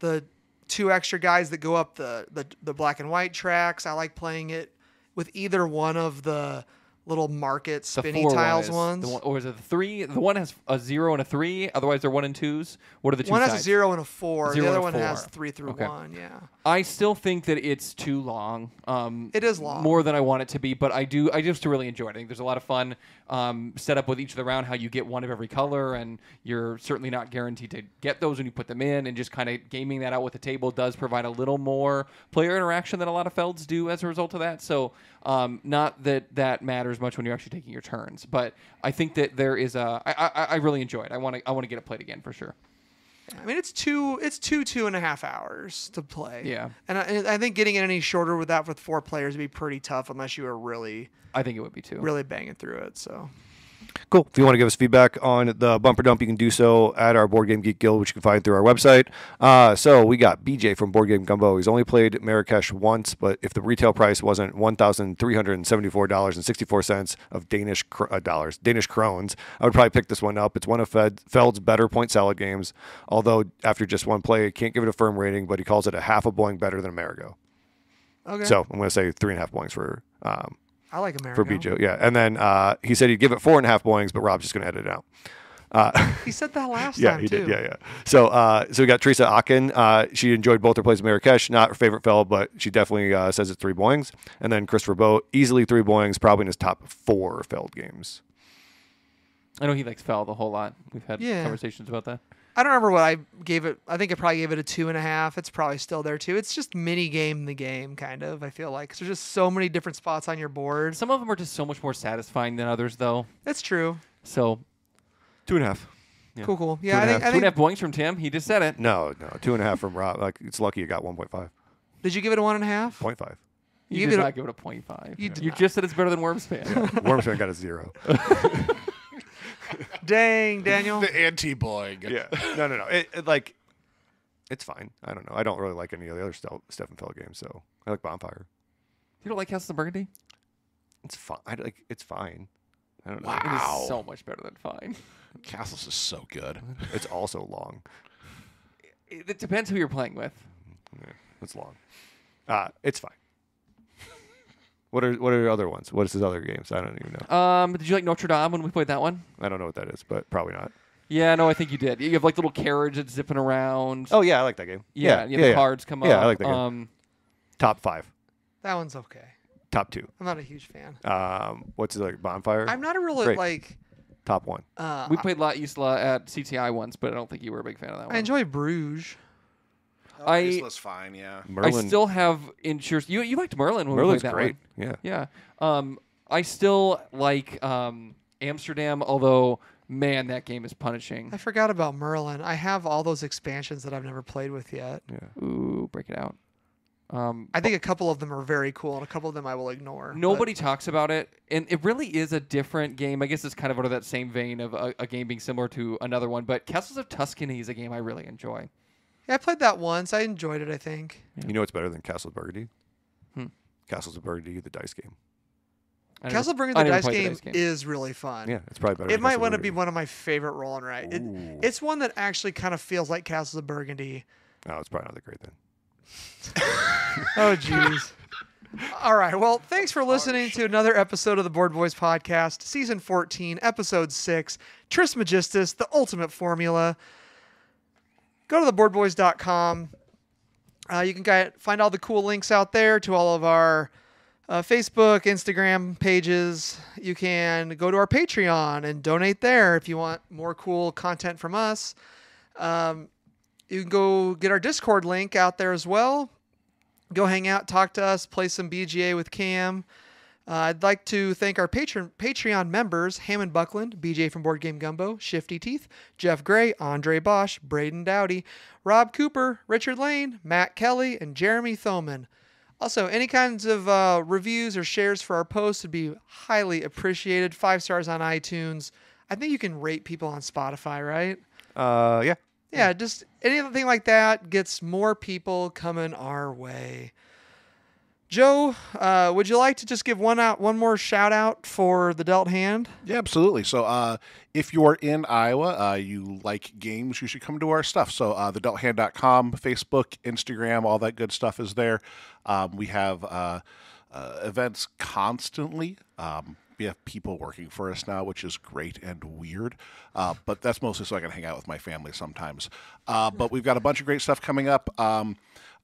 the two extra guys that go up the the, the black and white tracks. I like playing it with either one of the little market spinny four tiles ones. one, or is it the three? The one has a zero and a three. Otherwise, they're one and twos. What are the two one has a zero and a four. Zero the other one a has three through Okay. one. Yeah. I still think that it's too long. Um, It is long. more than I want it to be, but I do. I just really enjoy it. I think there's a lot of fun um, set up with each of the round. How you get one of every color, and you're certainly not guaranteed to get those when you put them in. And just kind of gaming that out with the table does provide a little more player interaction than a lot of felds do as a result of that. So, um, not that that matters much when you're actually taking your turns, but I think that there is a. I, I, I really enjoy it. I want to. I want to get it played again for sure. I mean, it's two, it's two, two and a half hours to play. Yeah. And I, I think getting it any shorter with that with four players would be pretty tough unless you were really, I think it would be too. really banging through it. So, Cool. If you want to give us feedback on the bumper dump, you can do so at our Board Game Geek Guild, which you can find through our website. Uh, so we got BJ from Board Game Gumbo. He's only played Marrakesh once, but if the retail price wasn't one thousand three hundred and seventy-four dollars and sixty-four cents of Danish cr- uh, dollars, Danish krones, I would probably pick this one up. It's one of Fed, Feld's better point salad games. Although after just one play, can't give it a firm rating, but he calls it a half a boing better than Amerigo. Okay. So I'm going to say three and a half boings for um, I like Amerigo. for BJ. Yeah, and then uh, he said he'd give it four and a half boings, but Rob's just going to edit it out. Uh, He said that last yeah, time he too. did. Yeah, yeah. So, uh, so we got Teresa Akin. Uh, she enjoyed both her plays in Marrakesh. Not her favorite Feld, but she definitely uh, says it's three boings. And then Christopher Boat, easily three boings, probably in his top four Feld games. I know he likes Feld the whole lot. We've had Yeah. conversations about that. I don't remember what I gave it. I think I probably gave it a two and a half. It's probably still there too. It's just mini game the game, kind of. I feel like 'Cause there's just so many different spots on your board. Some of them are just so much more satisfying than others, though. That's true. So Two and a half. Yeah. Cool, cool. Yeah, and I a think. I two and think. a half points from Tim. He just said it. No, no, two and a half from Rob. Like it's lucky you got one point five. Did you give it a one and a half? Point five. You, You did give it a- not give it a point five. You You, just said it's better than Wyrmspan. Wyrmspan got a zero. Dang, Daniel. The anti boing. yeah. No, no, no. It, it, like, it's fine. I don't know. I don't really like any of the other Stel- Stefan Feld games, so I like Bonfire. you don't like Castle of Burgundy? It's fine. I like. It's fine. I don't know. Wow. It Ow. is so much better than fine. Castles is so good. It's also long. It, it depends who you're playing with. Yeah, it's long. Uh, it's fine. What are what are your other ones? What is his other games? I don't even know. Um, did you like Notre Dame when we played that one? I don't know what that is, but probably not. Yeah, no, I think you did. You have like little carriage that's zipping around. Oh yeah, I like that game. yeah, yeah, yeah, yeah, the yeah. cards come up. Yeah, I like that game. Um, Top five, That one's okay. top two. I'm not a huge fan. Um, what's his like Bonfire? I'm not a real Great. like. top one. Uh, we played La Isla at CTI once, but I don't think you were a big fan of that one. I enjoy Bruges. I- Isla's fine, yeah. I still have insurance. You you liked Merlin when Merlin's we played that great. one. Yeah. Yeah. Um, I still like um, Amsterdam, although man, that game is punishing. I forgot about Merlin. I have all those expansions that I've never played with yet. Yeah. Ooh, break it out. Um, I think a couple of them are very cool, and a couple of them I will ignore. but- Nobody talks about it, and it really is a different game. I guess it's kind of under that same vein of a, a game being similar to another one. But Castles of Tuscany is a game I really enjoy. Yeah, I played that once. I enjoyed it. I think. You know what's better than Castle of Burgundy? Hmm. Castles of Burgundy, the dice game. I never- Castle Burgundy I the never dice played game, the dice game. is really fun. Yeah, it's probably better. It than might Castle want to be Burgundy. one of my favorite roll and write. It, Ooh. it's one that actually kind of feels like Castles of Burgundy. Oh, it's probably not that great then. Oh, jeez. All right. Well, thanks for listening to another episode of the Board Boys podcast, season 14, episode 6, Trismegistus, the ultimate formula. Go to theboardboys.com. Uh, you can get, find all the cool links out there to all of our uh, Facebook, Instagram pages. You can go to our Patreon and donate there if you want more cool content from us. Um, you can go get our Discord link out there as well go hang out, talk to us, play some BGA with Cam. Uh, I'd like to thank our patron Patreon members: Hammond Buckland, BJ from Board Game Gumbo, Shifty Teeth, Jeff Gray, Andre Bosch, Braden Dowdy, Rob Cooper, Richard Lane, Matt Kelly, and Jeremy Thoman. Also, any kinds of uh, reviews or shares for our posts would be highly appreciated. Five stars on iTunes. I think you can rate people on Spotify, right? Uh, yeah. Yeah, just anything like that gets more people coming our way. Joe, uh, would you like to just give one out, one more shout out for the dealt hand? Yeah, absolutely. So, uh, if you're in Iowa, uh, you like games, you should come to our stuff. So, uh, thedealthand.com, Facebook, Instagram, all that good stuff is there. Um, we have uh, uh, events constantly. Um, we have people working for us now, which is great and weird. Uh, but that's mostly so I can hang out with my family sometimes. Uh, but we've got a bunch of great stuff coming up. Um,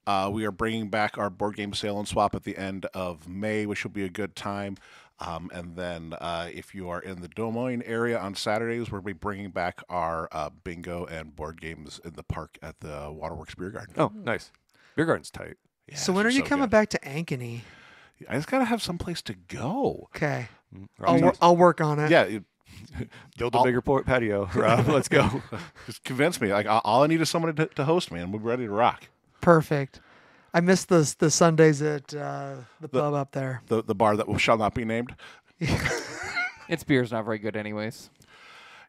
uh, we are bringing back our board game sale and swap at the end of May, which will be a good time. Um, and then uh, if you are in the Des Moines area on Saturdays, we'll be bringing back our uh, bingo and board games in the park at the Waterworks Beer Garden. Oh, nice. Beer garden's tight. Yeah, so when are it's you coming good. back to Ankeny? I just gotta have some place to go. Okay, Mm, I'll, wor- I'll work on it. Yeah, it, build a I'll- bigger por- patio, Rob. Let's go. just convince me. Like all all I need is someone to, to host me, and we're ready to rock. Perfect. I miss the the Sundays at uh, the pub up there. The the bar that shall not be named. Its beer's not very good, anyways.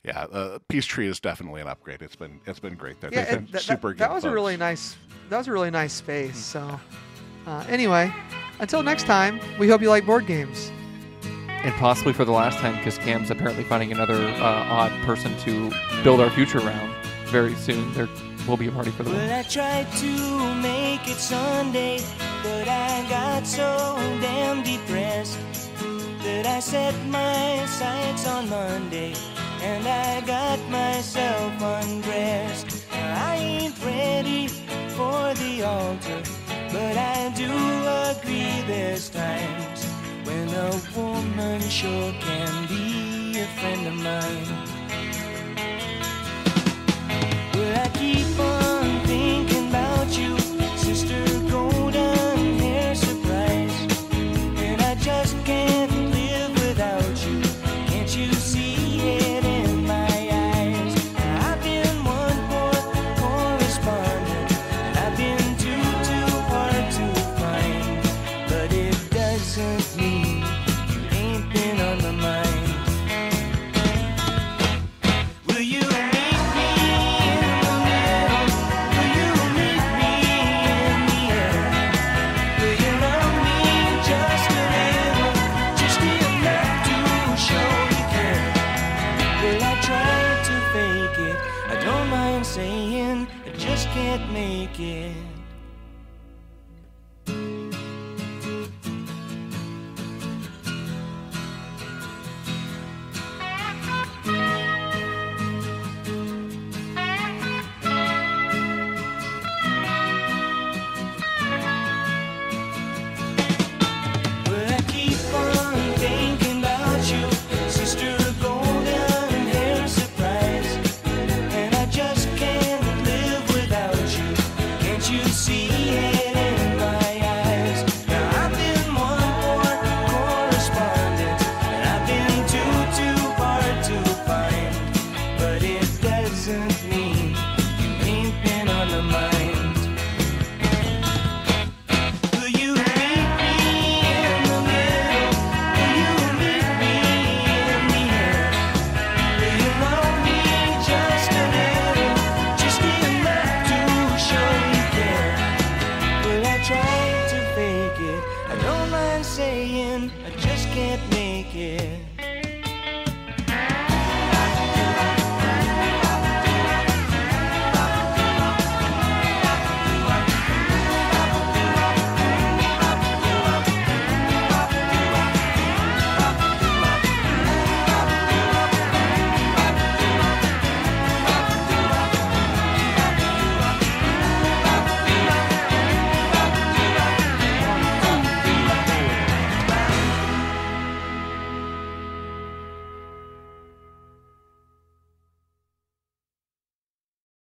Yeah, uh, Peace Tree is definitely an upgrade. It's been it's been great there. Yeah, They've been that, super that, good. that was a really nice. That was a really nice space. So, uh, anyway, until next time, we hope you like board games. And possibly for the last time, because Cam's apparently finding another uh, odd person to build our future around very soon. There will be a party for the Well, I tried to make it Sunday, but I got so damn depressed that I set my sights on Monday and I got myself undressed. I ain't ready for the altar, but I do agree there's times when a woman sure can be a friend of mine. Well, I keep